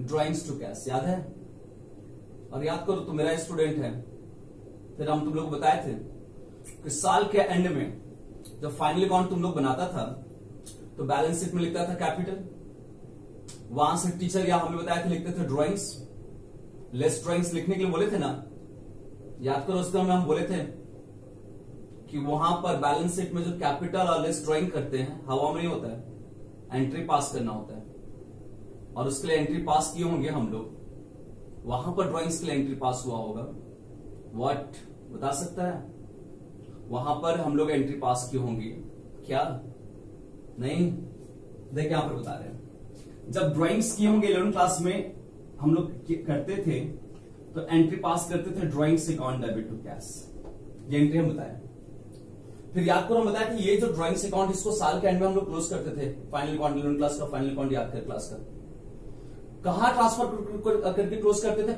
ड्रॉइंग्स टू कैश याद है? और याद करो तो मेरा स्टूडेंट है। फिर हम तुम लोग बताए थे कि साल के एंड में, जब फाइनल अकाउंट तुम लोग बनाता था तो बैलेंस शीट में लिखता था कैपिटल वहाँ से टीचर या हम बताए थे, लिखते थे ड्राइंग्स लेस ड्राइंग्स लिखने के लिए बोले थे ना? याद करो, उस समय हम बोले थे कि वहाँ पर बैलेंस शीट में जो कैपिटल और लेस ड्राइंग करते हैं, हवा में नहीं होता है। एंट्री पास करना होता है। और उसके लिए एंट्री पास किए होंगे हम लोग। वहाँ पर ड्रॉइंग्स के लिए एंट्री पास हुआ होगा। व्हाट बता सकता है? वहाँ पर हम लोग एंट्री पास किए होंगे। क्या? नहीं। देख यहाँ पर बता रहे हैं। जब ड्रॉइंग्स किए होंगे इलेवन क्लास में, हम लोग करते थे तो एंट्री पास करते थे drawings account debit to cash ये एंट्री हम बताए। फिर याद करो, हम बताया कि ये जो ड्राइंग्स अकाउंट इसको साल के एंड में हम लोग क्लोज करते थे। फाइनल अकाउंट इलेवन क्लास का फाइनल अकाउंट याद कर क्लास का। कहा ट्रांसफ़र करके क्लोज करते थे?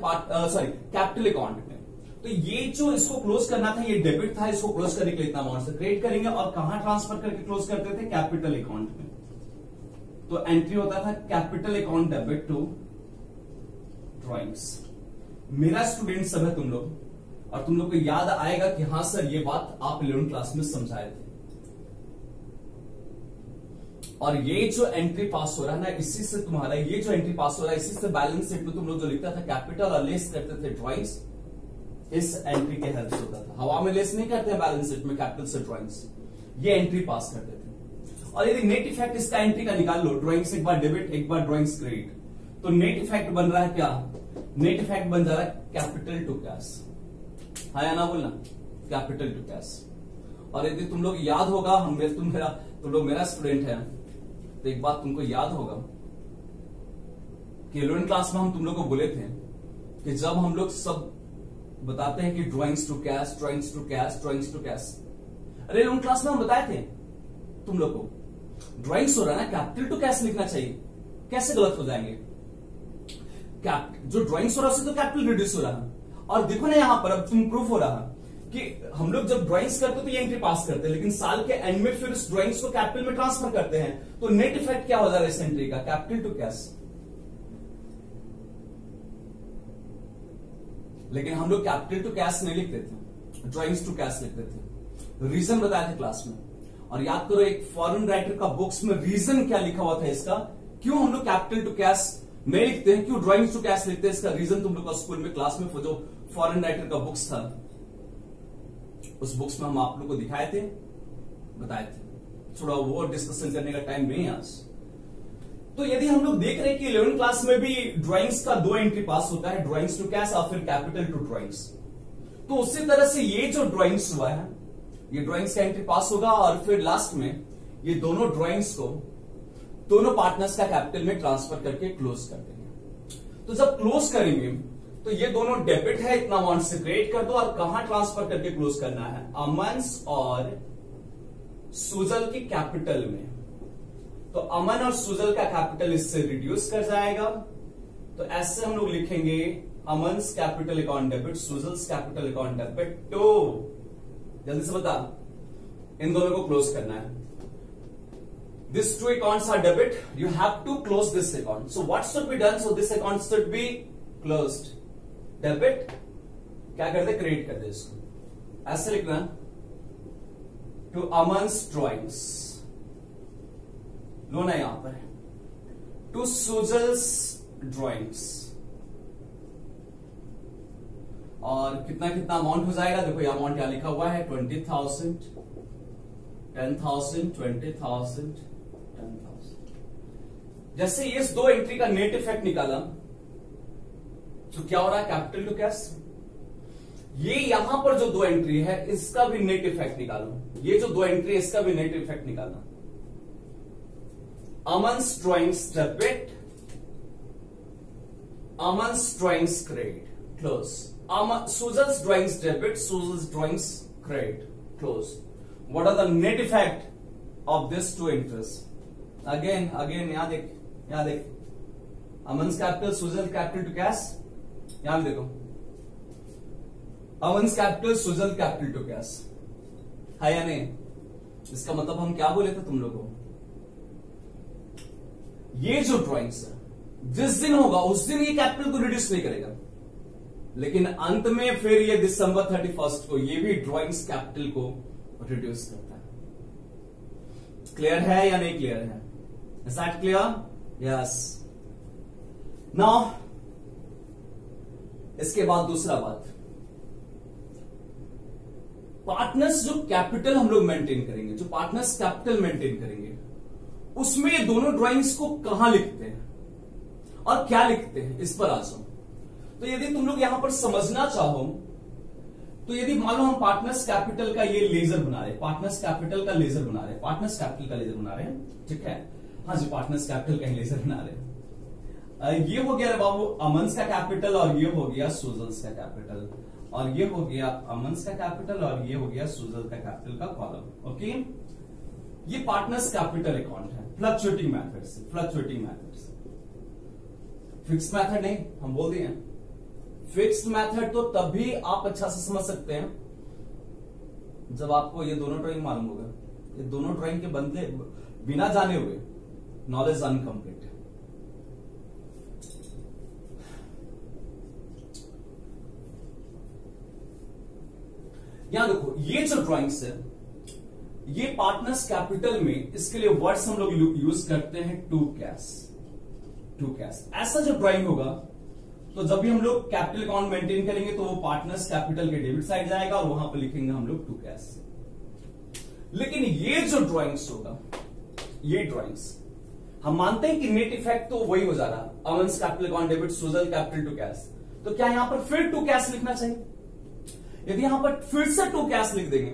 सॉरी कैपिटल अकाउंट में। तो ये जो इसको क्लोज करना था, ये डेबिट था, इसको क्लोज करने के लिए इतना अमाउंट से क्रिएट करेंगे और कहा ट्रांसफ़र करके क्लोज करते थे? कैपिटल अकाउंट में। तो एंट्री होता था capital account debit to drawings मेरा स्टूडेंट सब है तुम लोग। और तुम लोग को याद आएगा कि हाँ सर, ये बात आप इलेवन क्लास में समझाए थे। और ये जो एंट्री पास हो रहा है ना, इसी से तुम्हारा, ये जो एंट्री पास हो रहा है, इसी से बैलेंस शीट में तुम लोग जो लिखता था कैपिटल और लेस करते थे ड्रॉइंग्स इस एंट्री के हेल्प से होता था। हवा में लेस नहीं करते बैलेंस शीट में कैपिटल से ड्रॉइंग्स ये एंट्री पास करते थे। और यदि नेट इफ़ेक्ट इसका एंट्री का निकाल लो ड्रॉइंग्स एक बार डेबिट एक बार ड्रॉइंग्स क्रेडिट तो नेट इफ़ेक्ट बन रहा है क्या? नेट इफ़ेक्ट बन जा रहा है कैपिटल टू कैश हाँ या ना बोलना कैपिटल टू कैश और यदि तुम लोग याद होगा, हम तुम मेरा, तुम लोग मेरा स्टूडेंट है तो एक बात तुमको याद होगा, कि इलेवन क्लास में हम तुम लोग को बोले थे कि जब हम लोग सब बताते हैं कि drawings to cash drawings to cash drawings to cash अरे इलेवन क्लास में हम बताए थे तुम लोग को ड्राइंग्स हो रहा है ना कैपिटल टू कैश लिखना चाहिए, कैसे गलत हो जाएँगे? जो ड्राइंग्स हो रहा है, उससे तो कैपिटल रिड्यूस हो रहा है। और देखो ना यहाँ पर, अब तुम प्रूफ हो रहा है कि हम लोग जब ड्राइंग्स करते तो ये एंट्री पास करते हैं, लेकिन साल के एंड में फिर उस ड्राइंग्स को कैपिटल में ट्रांसफ़र करते हैं तो नेट इफ़ेक्ट क्या हो जा रहा है इस एंट्री का? कैपिटल टू कैश लेकिन हम लोग कैपिटल टू कैश नहीं लिखते थे ड्राइंग्स टू कैश लिखते थे। रीजन बताया था क्लास में। और याद करो, एक फॉरेन राइटर का बुक्स में रीजन क्या लिखा हुआ था इसका? क्यों हम लोग कैपिटल टू कैश नहीं लिखते हैं? क्यों ड्राइंग्स टू कैश लिखते हैं? इसका रीजन तुम लोग स्कूल में क्लास में जो फॉरेन राइटर का बुक्स था। उस बुक्स में हम आप लोग को दिखाए थे, बताए थे। थोड़ा वो डिस्कशन करने का टाइम नहीं आज। तो यदि हम लोग देख रहे हैं कि इलेवन क्लास में भी ड्राइंग्स का दो एंट्री पास होता है ड्राइंग्स टू कैश और फिर कैपिटल टू ड्राइंग्स तो उसी तरह से ये जो ड्राइंग्स हुआ है, ये ड्राइंग्स का एंट्री पास होगा और फिर लास्ट में ये दोनों ड्राइंग्स को दोनों पार्टनर्स का कैपिटल में ट्रांसफ़र करके क्लोज कर देंगे। तो जब क्लोज करेंगे तो ये दोनों डेबिट है, इतना अमाउंट से क्रिएट कर दो और कहाँ ट्रांसफ़र करके क्लोज करना है? अमन्स और सुजल की कैपिटल में। तो अमन और सुजल का कैपिटल इससे रिड्यूस कर जाएगा। तो ऐसे हम लोग लिखेंगे Aman's capital account debit Sujal's capital account debit to जल्दी से बता। इन दोनों को क्लोज करना है। This two accounts are debit you have to close this account so what should be done so this account should be closed debit क्या कर दे क्रिएट कर दे इसको। ऐसे लिखना टू अमन्स ड्रॉइंग्स लो ना यहाँ पर। टू सुजल्स ड्रॉइंग्स और कितना कितना अमाउंट हो जाएगा? देखो, ये अमाउंट यहाँ लिखा हुआ है। Twenty thousand ten thousand twenty thousand ten thousand जैसे इस दो एंट्री का नेट इफ़ेक्ट निकाला तो क्या हो रहा है? कैपिटल टू कैश ये यहाँ पर जो दो एंट्री है, इसका भी नेट इफ़ेक्ट निकालो ये जो दो एंट्री है, इसका भी नेट इफ़ेक्ट निकालना। Aman's drawings debit Aman's drawings credit close Sujal's drawings debit Sujal's drawings credit close what are the net effect of this two entries? Again again यहाँ देख यहाँ देख Aman's capital Sujal capital to cash यहाँ देखो Aman's capital Sujal capital to cash है या नहीं? इसका मतलब हम क्या बोले थे तुम लोगों ये जो ड्राइंग्स है, जिस दिन होगा, उस दिन ये कैपिटल को रिड्यूस नहीं करेगा। लेकिन अंत में फिर ये दिसंबर थर्टी फ़र्स्ट को, ये भी ड्राइंग्स कैपिटल को रिड्यूस करता है। क्लियर है या नहीं क्लियर है? Is that clear yes now इसके बाद दूसरा बात। पार्टनर्स जो कैपिटल हम लोग मेंटेन करेंगे, जो पार्टनर्स कैपिटल मेंटेन करेंगे, उसमें ये दोनों ड्राइंग्स को कहाँ लिखते हैं और क्या लिखते हैं, इस पर आ जाओ तो यदि तुम लोग यहाँ पर समझना चाहो तो यदि मान लो हम पार्टनर्स कैपिटल का ये लेजर बना रहे पार्टनर्स कैपिटल का लेजर बना रहे पार्टनर्स कैपिटल का लेजर बना रहे हैं, ठीक है? हाँ जी पार्टनर्स कैपिटल का लेजर बना रहे हैं। ये हो गया बाबू, अमन का कैपिटल और ये हो गया सुजल्स का कैपिटल और ये हो गया अमन का कैपिटल और ये हो गया सुजल का कैपिटल का कॉलम ओके ये पार्टनर्स कैपिटल अकाउंट है. फ्लक्चुएटिंग मैथड से फ्लक्चुएटिंग मैथड से फिक्स मैथड नहीं, हम बोल दिए फिक्स मैथड तो तभी आप अच्छा से समझ सकते हैं जब आपको ये दोनों ड्राइंग मालूम होगा। ये दोनों ड्राइंग के बंदे, बिना जाने हुए नॉलेज अनकंप्लीट है यहाँ देखो, ये जो ड्राइंग्स है, ये पार्टनर्स कैपिटल में इसके लिए वर्ड्स हम लोग यूज़ करते हैं टू कैश टू कैश ऐसा जो ड्राइंग होगा तो जब भी हम लोग कैपिटल अकाउंट मेंटेन करेंगे तो वो पार्टनर्स कैपिटल के डेबिट साइड जाएगा और वहाँ पर लिखेंगे हम लोग टू कैश लेकिन ये जो ड्राइंग्स होगा, ये ड्राइंग्स हम मानते हैं कि नेट इफ़ेक्ट तो वही हो जा रहा Aman's capital account debit Sujal capital to cash तो क्या यहाँ पर फिर टू कैश लिखना चाहिए? यदि यहाँ पर फिर से टू कैश लिख देंगे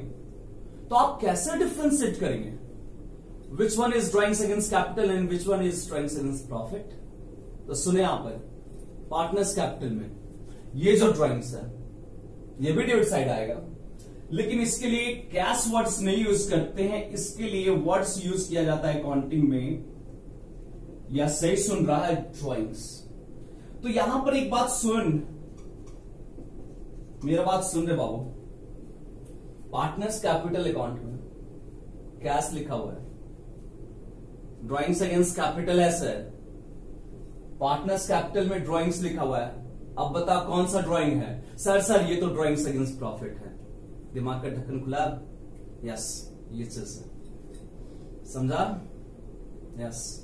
तो आप कैसे डिफ्रेंशिएट करेंगे? Which one is drawings against capital and which one is drawings against profit तो सुने यहाँ पर पार्टनर्स कैपिटल में, ये जो ड्राइंग्स है, ये भी डेबिट साइड आएगा। लेकिन इसके लिए कैश वर्ड्स नहीं यूज़ करते हैं, इसके लिए वर्ड्स यूज़ किया जाता है अकाउंटिंग में, या सही सुन रहा है ड्रॉइंग्स तो यहाँ पर एक बात सुन मेरा बात सुन रहे बाबू। पार्टनर्स कैपिटल अकाउंट में कैश लिखा हुआ है। ड्रॉइंग्स अगेंस्ट कैपिटल है सर पार्टनर्स कैपिटल में ड्रॉइंग्स लिखा हुआ है। अब बता कौन सा ड्राइंग है? सर सर ये तो ड्राइंग्स अगेंस्ट प्रॉफिट है। दिमाग का ढक्कन खुला? यस ये है। समझा? यस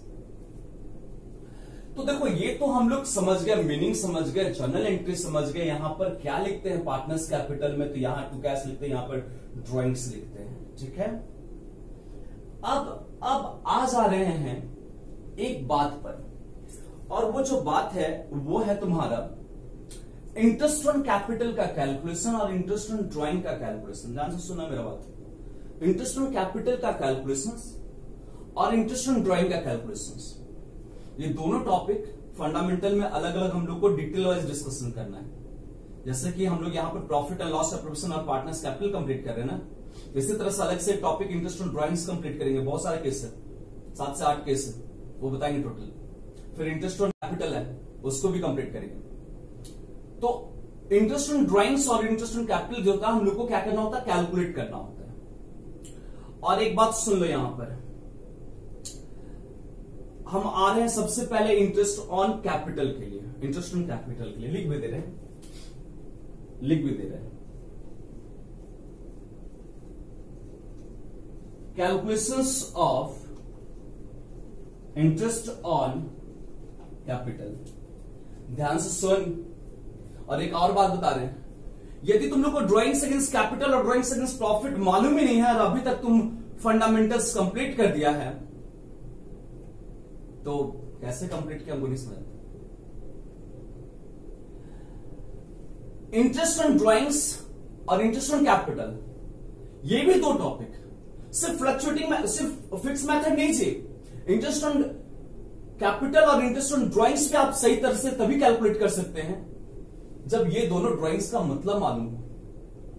तो देखो, ये तो हम लोग समझ गए मीनिंग समझ गए जर्नल एंट्री समझ गए, यहाँ पर क्या लिखते हैं पार्टनर्स कैपिटल में तो यहाँ टू कैश लिखते हैं, यहाँ पर ड्रॉइंग्स लिखते हैं, ठीक है? अब अब आ जा रहे हैं एक बात पर, और वो जो बात है, वो है तुम्हारा इंटरेस्ट ऑन कैपिटल का कैलकुलेशन और इंटरेस्ट ऑन ड्राइंग का कैलकुलेशन ध्यान से सुना मेरा बात। इंटरेस्ट ऑन कैपिटल का कैलकुलेशन और इंटरेस्ट ऑन ड्राइंग का कैलकुलेशन ये दोनों टॉपिक फंडामेंटल में अलग अलग हम लोग को डिटेल वाइज डिस्कशन करना है। जैसे कि हम लोग यहाँ पर प्रॉफिट एंड लॉस प्रोफेशन और पार्टनर्स कैपिटल कंप्लीट कर रहे हैं ना? इसी तरह से अलग से topic interest on drawings complete करेंगे। बहुत सारे केस है। सात से आठ केस है। वो बताएँगे टोटल फिर इंटरेस्ट ऑन कैपिटल है। उसको भी कंप्लीट करेंगे। तो इंटरेस्ट ऑन ड्राइंग्स और इंटरेस्ट ऑन कैपिटल जो होता है, हम लोग को क्या करना होता है? कैलकुलेट करना होता है। और एक बात सुन लो यहाँ पर। हम आ रहे हैं सबसे पहले इंटरेस्ट ऑन कैपिटल के लिए। इंटरेस्ट ऑन कैपिटल के लिए। लिख भी दे रहे हैं। लिख भी दे रहे हैं। Calculations of interest on capital ध्यान से सुन। और एक और बात बता रहे हैं। यदि तुम लोग को ड्राइंग्स अगेंस्ट कैपिटल और ड्राइंग्स अगेंस्ट प्रॉफिट मालूम ही नहीं है और अभी तक तुम फंडामेंटल्स कंप्लीट कर दिया है तो कैसे कंप्लीट किया हमको नहीं समझ इंटरेस्ट ऑन ड्राइंग्स और इंटरेस्ट ऑन कैपिटल ये भी दो टॉपिक सिर्फ़ फ्लक्चुएटिंग सिर्फ़ फिक्स मेथड नहीं चाहिए इंटरेस्ट ऑन कैपिटल और इंटरेस्ट ऑन ड्राइंग्स पे आप सही तरह से तभी कैलकुलेट कर सकते हैं, जब ये दोनों ड्राइंग्स का मतलब मालूम हो।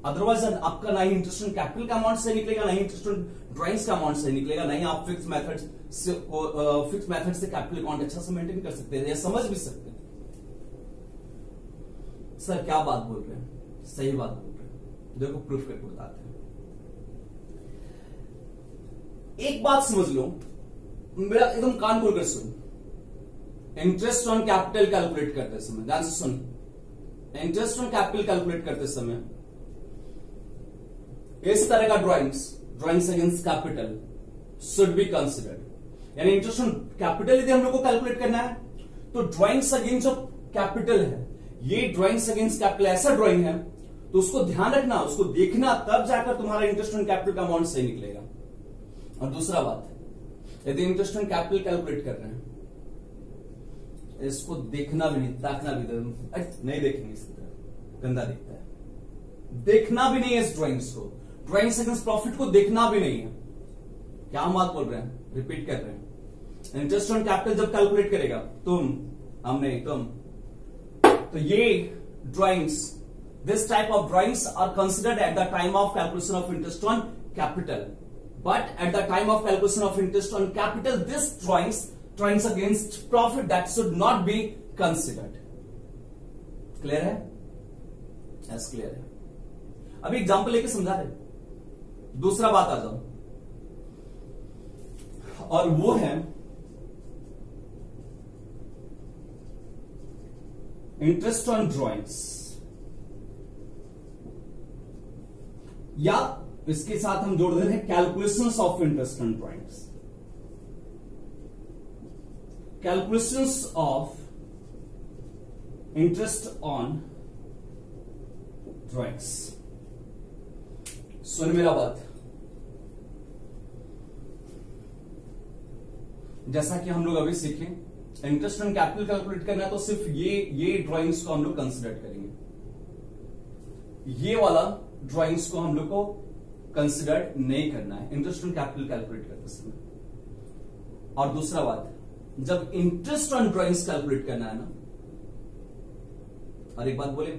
अदरवाइज़ आपका ना ही इंटरेस्ट कैपिटल का अमाउंट से निकलेगा ना ही इंटरेस्ट ड्राइंग्स का अमाउंट से निकलेगा नहीं आप फिक्स मेथड से फिक्स मेथड से कैपिटल अकाउंट अच्छा से मेंटेन कर सकते हैं या समझ भी सकते हैं। सर क्या बात बोल रहे हैं? सही बात बोल रहे हैं। देखो प्रूफ करके बताते हैं। एक बात समझ लो। मेरा एकदम कान खोल कर सुन। इंटरेस्ट ऑन कैपिटल कैलकुलेट करते समय, ध्यान से सुन। इंटरेस्ट ऑन कैपिटल कैलकुलेट करते समय इस तरह का drawings drawings against capital should be considered यानी इंटरेस्ट ऑन कैपिटल यदि हम लोग को कैलकुलेट करना है तो ड्राइंग्स अगेंस्ट जो कैपिटल है, ये ड्राइंग्स अगेंस्ट कैपिटल ऐसा ड्राइंग है तो उसको ध्यान रखना, उसको देखना, तब जाकर तुम्हारा इंटरेस्ट ऑन कैपिटल का अमाउंट सही निकलेगा। और दूसरा बात यदि इंटरेस्ट ऑन कैपिटल कैलकुलेट कर रहे हैं, इसको देखना भी नहीं, ताकना भी नहीं देखेंगे इस तरह, गंदा दिखता है। देखना भी नहीं है इस ड्राइंग्स को। ड्राइंग अगेंस्ट प्रॉफिट को देखना भी नहीं है। क्या हम बात बोल रहे हैं? रिपीट कर रहे हैं। इंटरेस्ट ऑन कैपिटल जब कैलकुलेट करेगा, तुम, हम नहीं, तुम। तो ये drawings this type of drawings are considered at the time of calculation of interest on capital but at the time of calculation of interest on capital this drawings drawings against profit that should not be considered clear है? यस क्लियर है। अभी एग्ज़ाम्पल लेके समझा रहे दूसरा बात आ जाओ। और वो है इंटरेस्ट ऑन ड्रॉइंग्स या इसके साथ हम जोड़ दे रहे हैं calculations of interest on drawings calculations of interest on drawings सुन मेरा बात। जैसा कि हम लोग अभी सीखे इंटरेस्ट ऑन कैपिटल कैलकुलेट करना है तो सिर्फ़ ये ये ड्राइंग्स को हम लोग कंसिडर करेंगे। ये वाला ड्राइंग्स को हम लोग को कंसिडर नहीं करना है। इंटरेस्ट ऑन कैपिटल कैलकुलेट करते समय। और दूसरा बात, जब इंटरेस्ट ऑन ड्राइंग्स कैलकुलेट करना है ना, और एक बात बोले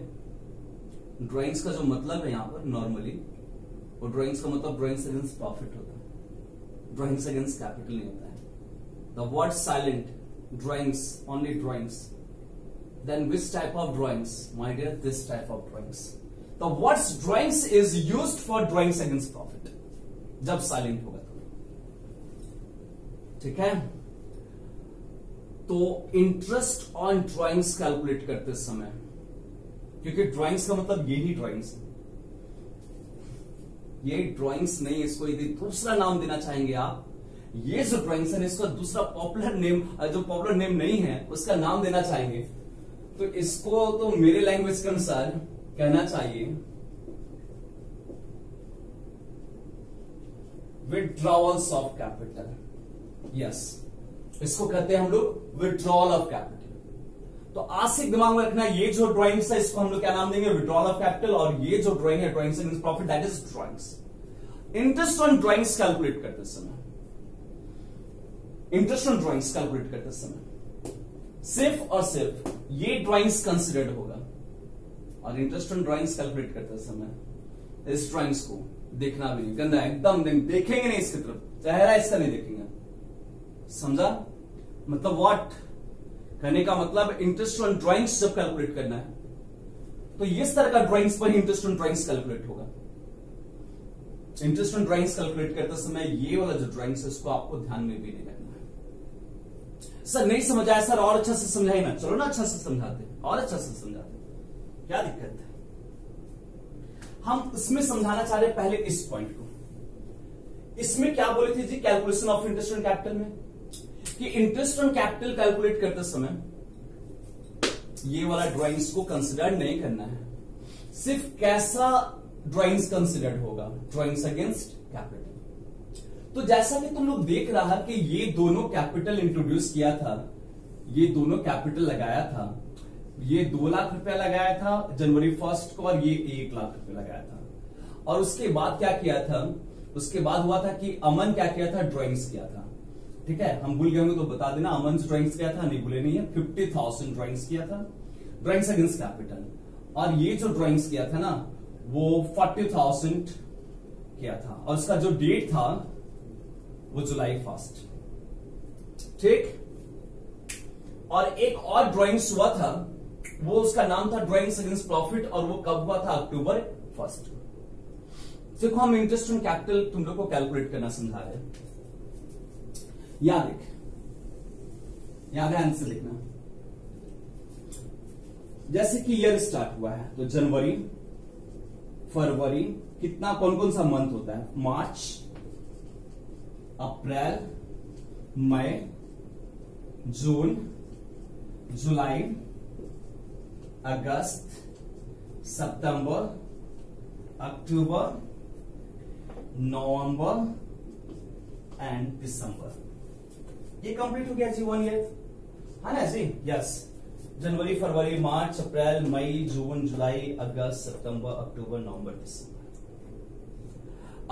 ड्राइंग्स का जो मतलब है यहाँ पर नॉर्मली और ड्रॉइंग्स का मतलब ड्रॉइंग्स अगेंस्ट प्रॉफिट होता है। ड्रॉइंग्स अगेंस्ट कैपिटल नहीं होता है। The word silent drawings only drawings then which type of drawings my dear this type of drawings the words drawings is use for drawings against profit जब साइलेंट होगा तो ठीक है? तो इंटरेस्ट ऑन ड्रॉइंग्स कैलकुलेट करते समय, क्योंकि ड्रॉइंग्स का मतलब यही ड्रॉइंग्स है। ये ड्राइंग्स नहीं, इसको यदि दूसरा नाम देना चाहेंगे आप, ये जो ड्राइंग्स है, इसका दूसरा पॉपुलर नेम जो पॉपुलर नेम नहीं है, उसका नाम देना चाहेंगे। तो इसको तो मेरे लैंग्वेज के अनुसार कहना चाहिए विड्रॉवल्स ऑफ़ कैपिटल यस इसको कहते हैं हम लोग विड्रॉल ऑफ़ कैपिटल तो आज से दिमाग में रखना ये जो ड्रॉइंग्स है, इसको हम लोग क्या नाम देंगे? विड्रॉल ऑफ़ कैपिटल और ये जो ड्राइंग है drawings profit that is drawings interest on drawings calculate करते समय। इंटरेस्ट ऑन ड्राइंग्स कैलकुलेट करते समय। सिर्फ़ और सिर्फ़ ये ड्राइंग्स कंसिडर्ड होगा। और इंटरेस्ट ऑन ड्राइंग्स कैलकुलेट करते समय इस ड्रॉइंग्स को देखना भी नहीं। गंदा एकदम देखेंगे नहीं इसकी तरफ़। चेहरा इसका नहीं देखेंगे। समझा? मतलब व्हाट कहने का मतलब इंटरेस्ट ऑन ड्राइंग्स जब कैलकुलेट करना है तो इस तरह का ड्राइंग्स पर इंटरेस्ट ऑन ड्राइंग्स कैलकुलेट होगा। इंटरेस्ट ऑन ड्राइंग्स कैलकुलेट करते समय ये वाला जो ड्राइंग्स है, उसको आपको ध्यान में भी नहीं रखना है। सर, नहीं समझ आया, सर, और अच्छा से समझाई ना। चलो ना अच्छा से समझाते और अच्छा से समझाते क्या दिक्कत है? हम इसमें समझाना चाह रहे पहले इस पॉइंट को। इसमें क्या बोले थे जी calculation of interest on capital में? कि इंटरेस्ट ऑन कैपिटल कैलकुलेट करते समय ये वाला ड्राइंग्स को कंसिडर नहीं करना है। सिर्फ़ कैसा ड्राइंग्स कंसिडर्ड होगा? ड्राइंग्स अगेंस्ट कैपिटल तो जैसा कि तुम लोग देख रहा कि ये दोनों कैपिटल इंट्रोड्यूस किया था, ये दोनों कैपिटल लगाया था, ये दो लाख रुपया लगाया था, जनवरी फ़र्स्ट को, और ये एक लाख रुपया लगाया था। और उसके बाद क्या किया था? उसके बाद हुआ था कि अमन क्या किया था? ड्राइंग्स किया था। ठीक है? हम भूल गए होंगे तो बता देना, अमन ड्राइंग्स किया था? नहीं भूले नहीं है। फिफ्टी थाउज़ेंड ड्राइंग्स किया था। ड्राइंग्स अगेंस्ट कैपिटल और ये जो ड्राइंग्स किया था ना, वो फोर्टी थाउज़ेंड किया था। और उसका जो डेट था, वो जुलाई फ़र्स्ट ठीक? और एक और ड्राइंग्स हुआ था, वो उसका नाम था ड्राइंग्स अगेंस्ट प्रॉफिट और वो कब हुआ था? अक्टूबर फ़र्स्ट देखो, हम इंटरेस्ट ऑन कैपिटल तुम लोग को कैलकुलेट करना समझा रहे याद लिख याद है आंसर लिखना जैसे कि ईयर स्टार्ट हुआ है तो जनवरी, फरवरी, कितना कौन कौन सा मंथ होता है? मार्च, अप्रैल, मई, जून, जुलाई, अगस्त, सितंबर, अक्टूबर, नवंबर, एंड दिसंबर। ये कंप्लीट हो गया जी वन ईयर है ना जी? यस जनवरी, फरवरी, मार्च, अप्रैल, मई, जून, जुलाई, अगस्त, सितंबर, अक्टूबर, नवंबर, दिसंबर।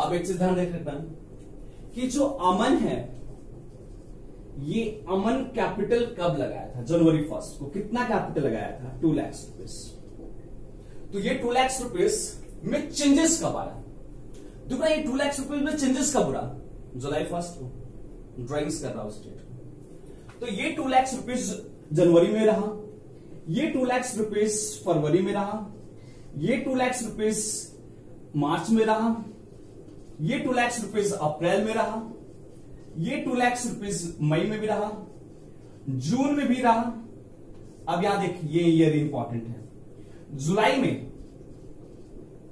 अब एक चीज़ ध्यान देख रखना कि जो अमन है, ये अमन कैपिटल कब लगाया था? जनवरी फ़र्स्ट को कितना कैपिटल लगाया था? टू लैक्स रुपीज़ तो ये टू लैक्स रुपीज़ में चेंजेस कब आया? देखो ये टू लैक्स रुपीज़ में चेंजेस कब हो रहा जुलाई फ़र्स्ट को। ड्राइंग्स कर रहा हूँ तो ये टू लैक्स रुपीज़ जनवरी में रहा, ये टू लैक्स रुपीज़ फरवरी में रहा, ये टू लैक्स रुपीज़ मार्च में रहा, ये टू लैक्स रुपीज़ अप्रैल में रहा, ये टू लैक्स रुपीज़ मई में भी रहा, जून में भी रहा। अब यहाँ देख, ये ईयर इंपॉर्टेंट है। जुलाई में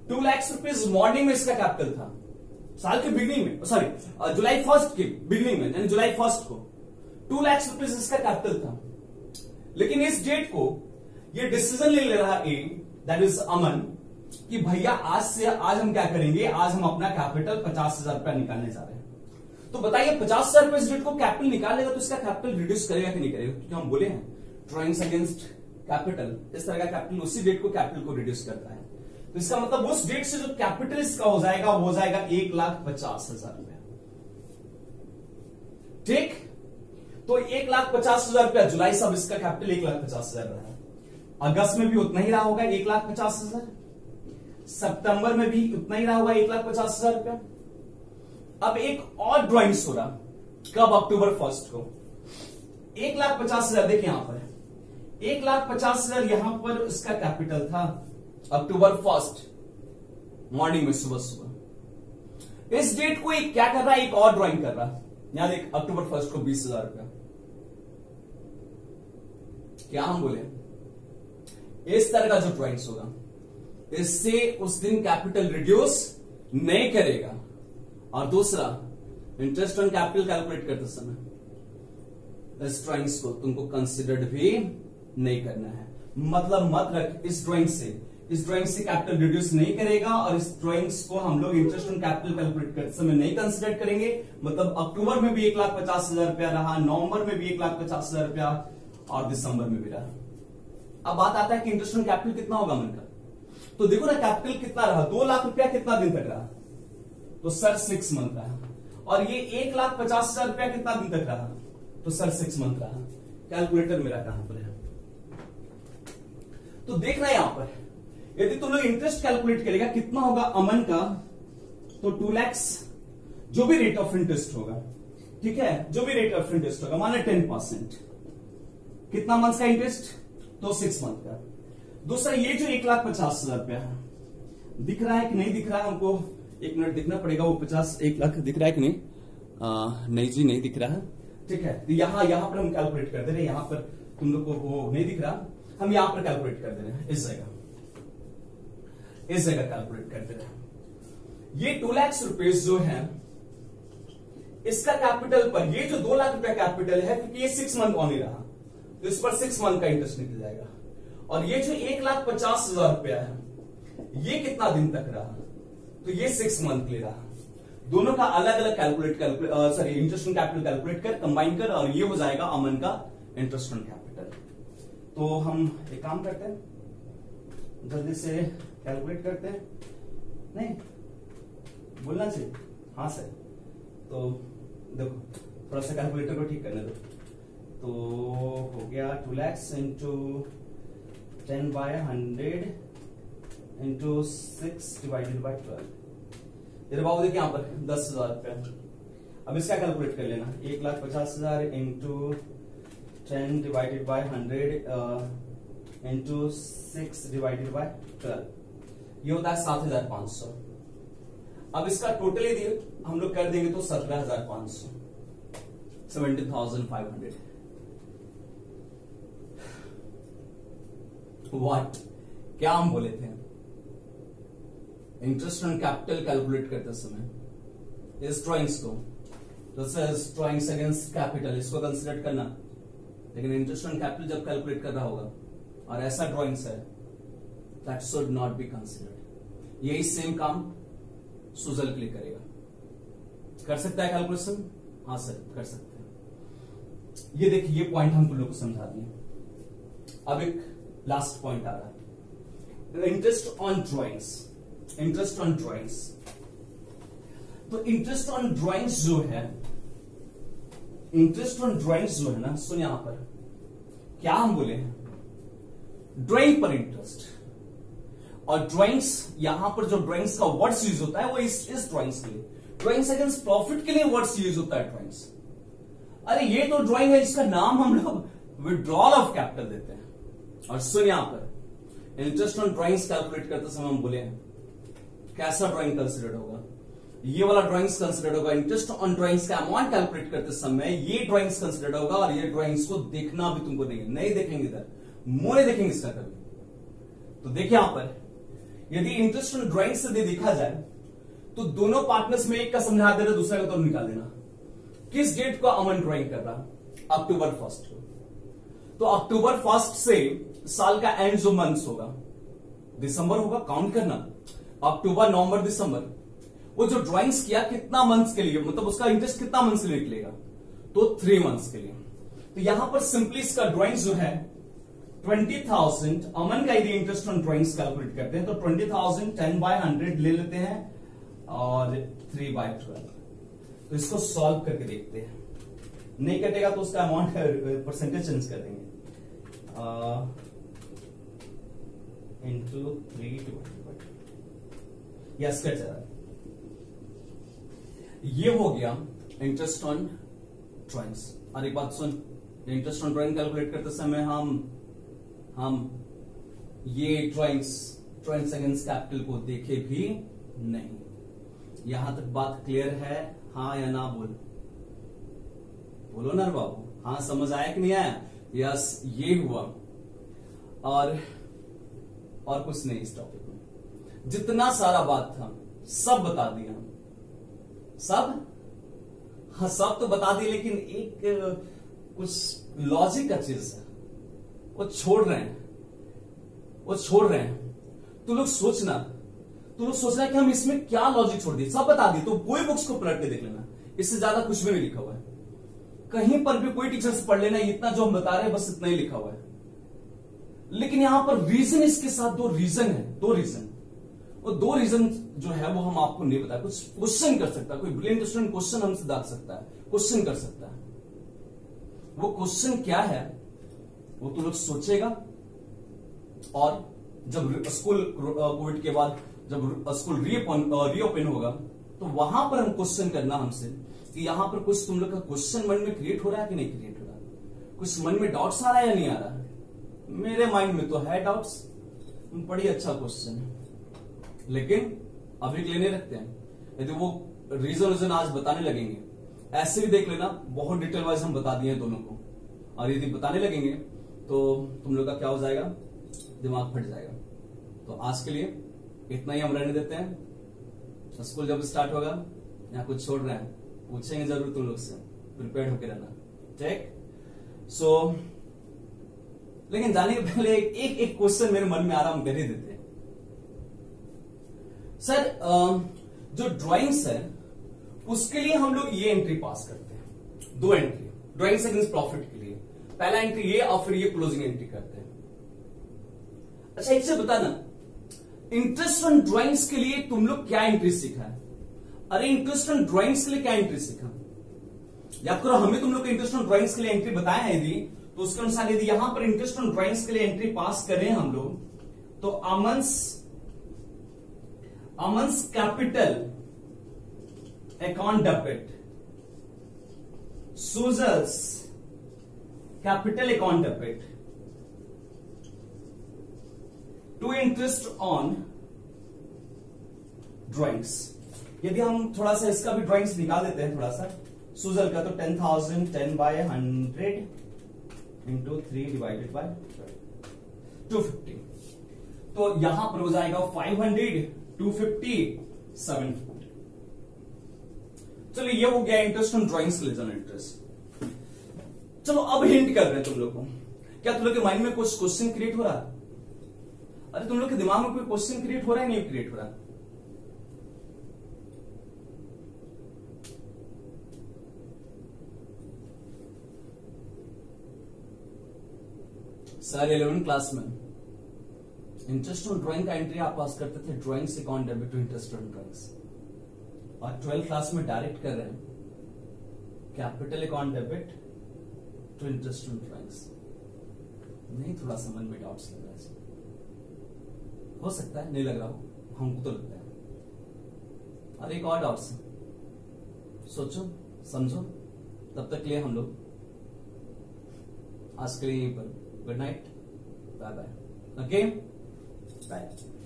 टू लैक्स रुपीज़ मॉर्निंग में इसका कैपिटल था। साल के बिगनिंग में सॉरी जुलाई फ़र्स्ट के बिगनिंग में, यानी जुलाई फ़र्स्ट को टू लैक्स रुपीज़ इसका कैपिटल था। लेकिन इस डेट को ये डिसीज़न ले ले रहा ए दैट इज़ अमन कि भैया, आज से, आज हम क्या करेंगे? आज हम अपना कैपिटल पचास हज़ार रुपया निकालने जा रहे हैं। तो बताइए, पचास हज़ार रुपए इस डेट को कैपिटल निकालेगा तो इसका कैपिटल रिड्यूस करेगा कि नहीं करेगा? क्योंकि हम बोले हैं ड्रॉइंग्स अगेंस्ट कैपिटल इस तरह का कैपिटल उसी डेट को कैपिटल को रिड्यूस करता है। तो इसका मतलब उस डेट से जो कैपिटल इसका हो जाएगा, वो हो जाएगा एक लाख पचास हज़ार रुपया। ठीक? तो एक लाख पचास हज़ार रुपया, जुलाई सब इसका कैपिटल एक लाख पचास हज़ार रहा अगस्त में भी उतना ही रहा होगा एक लाख पचास हज़ार। सितंबर में भी उतना ही रहा होगा एक लाख पचास हज़ार रुपया। अब एक और ड्राइंग्स हो रहा, कब? अक्टूबर फ़र्स्ट को। एक लाख पचास हज़ार देखिए यहाँ पर। एक लाख पचास हज़ार यहाँ पर इसका कैपिटल था। अक्टूबर फ़र्स्ट मॉर्निंग में सुबह सुबह। इस डेट को एक क्या कर रहा है? एक और ड्राइंग कर रहा। यहाँ देख अक्टूबर फ़र्स्ट को बीस हज़ार रुपया। क्या हम बोले? इस तरह का जो ड्राइंग्स होगा, इससे उस दिन कैपिटल रिड्यूस नहीं करेगा। और दूसरा इंटरेस्ट ऑन कैपिटल कैलकुलेट करते समय, इस ड्राइंग्स को तुमको कंसिडर्ड भी नहीं करना है। मतलब मत रख, इस ड्राइंग से इस ड्राइंग से कैपिटल रिड्यूस नहीं करेगा और इस ड्राइंग्स को हम लोग इंटरेस्ट ऑन कैपिटल कैलकुलेट करते समय नहीं कंसिडर करेंगे। मतलब अक्टूबर में भी एक लाख पचास हज़ार रुपया रहा नवंबर में भी एक लाख पचास हज़ार रुपया और दिसंबर में भी रहा। अब बात आता है कि इंटरेस्ट ऑन कैपिटल कितना होगा मन का। तो देखो ना कैपिटल कितना रहा, दो लाख रुपया कितना दिन तक रहा। तो सर सिक्स मंथ रहा। और ये एक लाख पचास हज़ार रुपया कितना दिन तक रहा? तो सर सिक्स मंथ रहा। कैलकुलेटर मेरा कहाँ पर है? तो देखना यहाँ पर। यदि तुम लोग इंटरेस्ट कैलकुलेट करेगा कितना होगा अमन का? तो टू लैक्स जो भी रेट ऑफ़ इंटरेस्ट होगा ठीक है? जो भी रेट ऑफ़ इंटरेस्ट होगा माना टेन परसेंट कितना मंथ का इंटरेस्ट तो सिक्स मंथ का। दूसरा ये जो एक लाख पचास हज़ार रुपया है दिख रहा है कि नहीं दिख रहा है हमको? एक मिनट दिखना पड़ेगा वो पचास एक लाख दिख रहा है कि नहीं? आ, नहीं जी नहीं दिख रहा है। ठीक है तो यहाँ यहाँ पर हम कैलकुलेट कर दे रहे हैं यहाँ पर तुम लोग को वो नहीं दिख रहा। हम यहाँ पर कैलकुलेट कर दे रहे हैं इस जगह। इस जगह कैलकुलेट करते रहे ये टू लैक्स रुपीज़ जो है, इसका कैपिटल पर, ये जो दो लाख रुपया कैपिटल है, क्योंकि ये सिक्स मंथ ऑन ही रहा तो इस पर सिक्स मंथ का इंटरेस्ट निकल जाएगा। और ये जो एक लाख पचास हज़ार रुपया है, ये कितना दिन तक रहा? तो ये सिक्स मंथ ले रहा। दोनों का अलग अलग calculate calculate sorry interest capital calculate कर कंबाइन कर, और ये हो जाएगा अमन का इंटरेस्ट कैपिटल तो हम एक काम करते हैं, जल्दी से कैलकुलेट करते हैं। नहीं, बोलना चाहिए। हाँ सर। तो देखो, थोड़ा सा कैलकुलेटर को ठीक करने दो। तो हो गया two lakhs into ten by hundred into six divided by twelve इधर बाबू देखिए यहाँ पर दस हज़ार रुपया। अब इसका कैलकुलेट कर लेना। एक लाख पचास हज़ार into ten divided by hundred into six divided by twelve ये होता है सात हज़ार पाँच सौ। अब इसका टोटल यदि हम लोग कर देंगे तो सत्रह हज़ार पाँच सौ। Seventy thousand five hundred what क्या हम बोले थे? इंटरेस्ट ऑन कैपिटल कैलकुलेट करते समय, इस ड्रॉइंग्स को ड्रॉइंग्स अगेंस्ट कैपिटल इसको कंसिडर करना। लेकिन इंटरेस्ट ऑन कैपिटल जब कैलकुलेट कर रहा होगा, और ऐसा ड्रॉइंग्स है that should not be considered यही सेम काम सुजल के लिए करेगा। कर सकता है कैलकुलेशन हाँ सर कर सकते हैं। ये देखिए, ये पॉइंट हम तुम लोग को समझा दिए। अब एक लास्ट पॉइंट आ रहा है। Interest on drawings interest on drawings तो इंटरेस्ट ऑन ड्राइंग्स जो है इंटरेस्ट ऑन ड्राइंग्स जो है ना, सुन यहाँ पर। क्या हम बोले ड्राइंग पर इंटरेस्ट और ड्राइंग्स यहाँ पर जो ड्राइंग्स का वर्ड्स यूज़ होता है, वो इस इस ड्राइंग्स के लिए। ड्राइंग्स अगेंस्ट प्रॉफिट के लिए वर्ड्स यूज़ होता है ड्राइंग्स अरे, ये तो ड्राइंग है इसका नाम हम लोग विड्रॉल ऑफ़ कैपिटल देते हैं। और सुन यहाँ पर। इंटरेस्ट ऑन ड्राइंग्स कैलकुलेट करते समय हम बोले कैसा ड्राइंग कंसिडर होगा? ये वाला ड्राइंग्स कंसिडर होगा। इंटरेस्ट ऑन ड्राइंग्स का अमाउंट कैलकुलेट करते समय ये ड्राइंग्स कंसिडर होगा और ये ड्राइंग्स को देखना भी तुमको नहीं नहीं देखेंगे इधर मोड़े देखेंगे इसका कभी। तो देखिए यहाँ पर। यदि इंटरेस्ट ऑन ड्राइंग से देखा जाए तो दोनों पार्टनर्स में एक का समझा दे रहा, दूसरा का तो निकाल देना। किस डेट को अमन ड्राइंग कर रहा? अक्टूबर फ़र्स्ट को तो अक्टूबर फ़र्स्ट से साल का एंड जो मंथ होगा दिसंबर होगा काउंट करना। अक्टूबर नवंबर दिसंबर वो जो ड्राइंग्स किया, कितना मंथ्स के लिए मतलब उसका इंटरेस्ट कितना मंथ्स लिए निकलेगा? तो थ्री मंथ्स के लिए। तो यहाँ पर सिंपली इसका ड्राइंग्स जो है ट्वेंटी थाउज़ेंड अमन का यदि इंटरेस्ट ऑन ड्रॉइंग्स कैलकुलेट करते हैं तो twenty thousand ten by hundred ले लेते हैं और थ्री बाय ट्वेल्व तो इसको सॉल्व करके देखते हैं। नहीं कटेगा तो उसका अमाउंट परसेंटेज चेंज कर देंगे। इंटू थ्री यस कट ये हो गया इंटरेस्ट ऑन ड्रॉइंग्स और एक बात सुन इंटरेस्ट ऑन ड्रॉइंग कैलकुलेट करते समय हम हम ये ड्राइंग्स ड्राइंग्स अगेंस्ट कैपिटल को देखे भी नहीं। यहाँ तक बात क्लियर है हाँ या ना बोल? बोलो ना बाबू हाँ समझ आया कि नहीं आया? यस, ये हुआ। और और कुछ नहीं इस टॉपिक में। जितना सारा बात था, सब बता दिया। सब? हाँ सब तो बता दी लेकिन एक, कुछ लॉजिक का चीज़ है। वो छोड़ रहे हैं। वो छोड़ रहे हैं। तू लोग सोचना। तू लोग सोच रहा है कि हम इसमें क्या लॉजिक छोड़ दिए। सब बता दिए। तो कोई बुक्स को पलट के देख लेना। इससे ज़्यादा कुछ भी नहीं लिखा हुआ है। कहीं पर भी कोई टीचर से पढ़ लेना। इतना जो हम बता रहे हैं, बस इतना ही लिखा हुआ है। लेकिन यहाँ पर रीजन इसके साथ दो रीजन है। दो रीजन वो दो रीजन जो है, वो हम आपको नहीं बताया कुछ क्वेश्चन कर सकता है। कोई ब्रिलियंट स्टूडेंट क्वेश्चन हमसे डाल सकता है। क्वेश्चन कर सकता है। वो क्वेश्चन क्या है? वो तो लोग सोचेगा। और जब स्कूल कोविड के बाद जब स्कूल रीओपन होगा तो वहाँ पर हम क्वेश्चन करना हमसे कि यहाँ पर कुछ तुम लोग का क्वेश्चन मन में क्रिएट हो रहा है कि नहीं क्रिएट हो रहा? कुछ मन में डाउट्स आ रहा है या नहीं आ रहा? मेरे माइंड में तो है डाउट्स बड़ी अच्छा क्वेश्चन है लेकिन अभी नहीं रखते हैं। यदि वो रीजन रीजन आज बताने लगेंगे, ऐसे भी देख लेना, बहुत डिटेल वाइज हम बता दिए दोनों को। और यदि बताने लगेंगे तो तुम लोग का क्या हो जाएगा? दिमाग फट जाएगा। तो आज के लिए इतना ही हम रहने देते हैं। स्कूल जब स्टार्ट होगा या कुछ छोड़ रहे हैं पूछेंगे ज़रूर तुम लोग से। प्रिपेयर होकर रहना। ठीक? सो so, लेकिन जाने के पहले एक एक क्वेश्चन मेरे मन में आ रहा हम कर ही देते हैं। सर जो ड्राइंग्स है उसके लिए हम लोग ये एंट्री पास करते हैं। दो एंट्री ड्राइंग्स अगेंस्ट प्रॉफिट के पहला एंट्री ये और फिर ये क्लोजिंग एंट्री करते हैं। अच्छा इससे बताना। इंटरेस्ट ऑन ड्राइंग्स के लिए तुम लोग क्या एंट्री सीखा है? अरे इंटरेस्ट ऑन ड्राइंग्स के लिए क्या एंट्री सीखा? याद करो हमें तुम लोग इंटरेस्ट ऑन ड्राइंग्स के लिए एंट्री बताया है यदि तो उसके अनुसार यदि यहाँ पर इंटरेस्ट ऑन ड्राइंग्स के लिए एंट्री पास करें हम लोग तो Aman's Aman's capital account debit Sujal's capital account debit to interest on drawings यदि हम थोड़ा सा इसका भी ड्राइंग्स निकाल देते हैं, थोड़ा सा। सुजल का तो ten thousand ten by hundred into three divided by two fifty तो यहाँ पर हो जाएगा five hundred two fifty seven fifty चलो ये हो गया इंटरेस्ट ऑन ड्राइंग्स लेजन इंटरेस्ट चलो अब हिंट कर रहे हैं तुम लोग को। क्या तुम लोग के माइंड में कुछ क्वेश्चन क्रिएट हो रहा? अरे तुम लोग के दिमाग में कोई क्वेश्चन क्रिएट हो रहा है? नहीं क्रिएट हो रहा। सर इलेवन क्लास में इंटरेस्ट ऑन ड्राइंग का एंट्री आप पास करते थे ड्राइंग से कौन debit to interest on drawings और ट्वेल्थ क्लास में डायरेक्ट कर रहे हैं। Capital account debit to interest on drawings नहीं, थोड़ा सा मन में डाउट्स लग रहा है हो सकता है, नहीं लग रहा हो, हमको तो लगता है। और एक और डाउट्स सोचो, समझो, तब तक लिए हम लोग। आज के लिए यहीं पर। Good night bye bye okay bye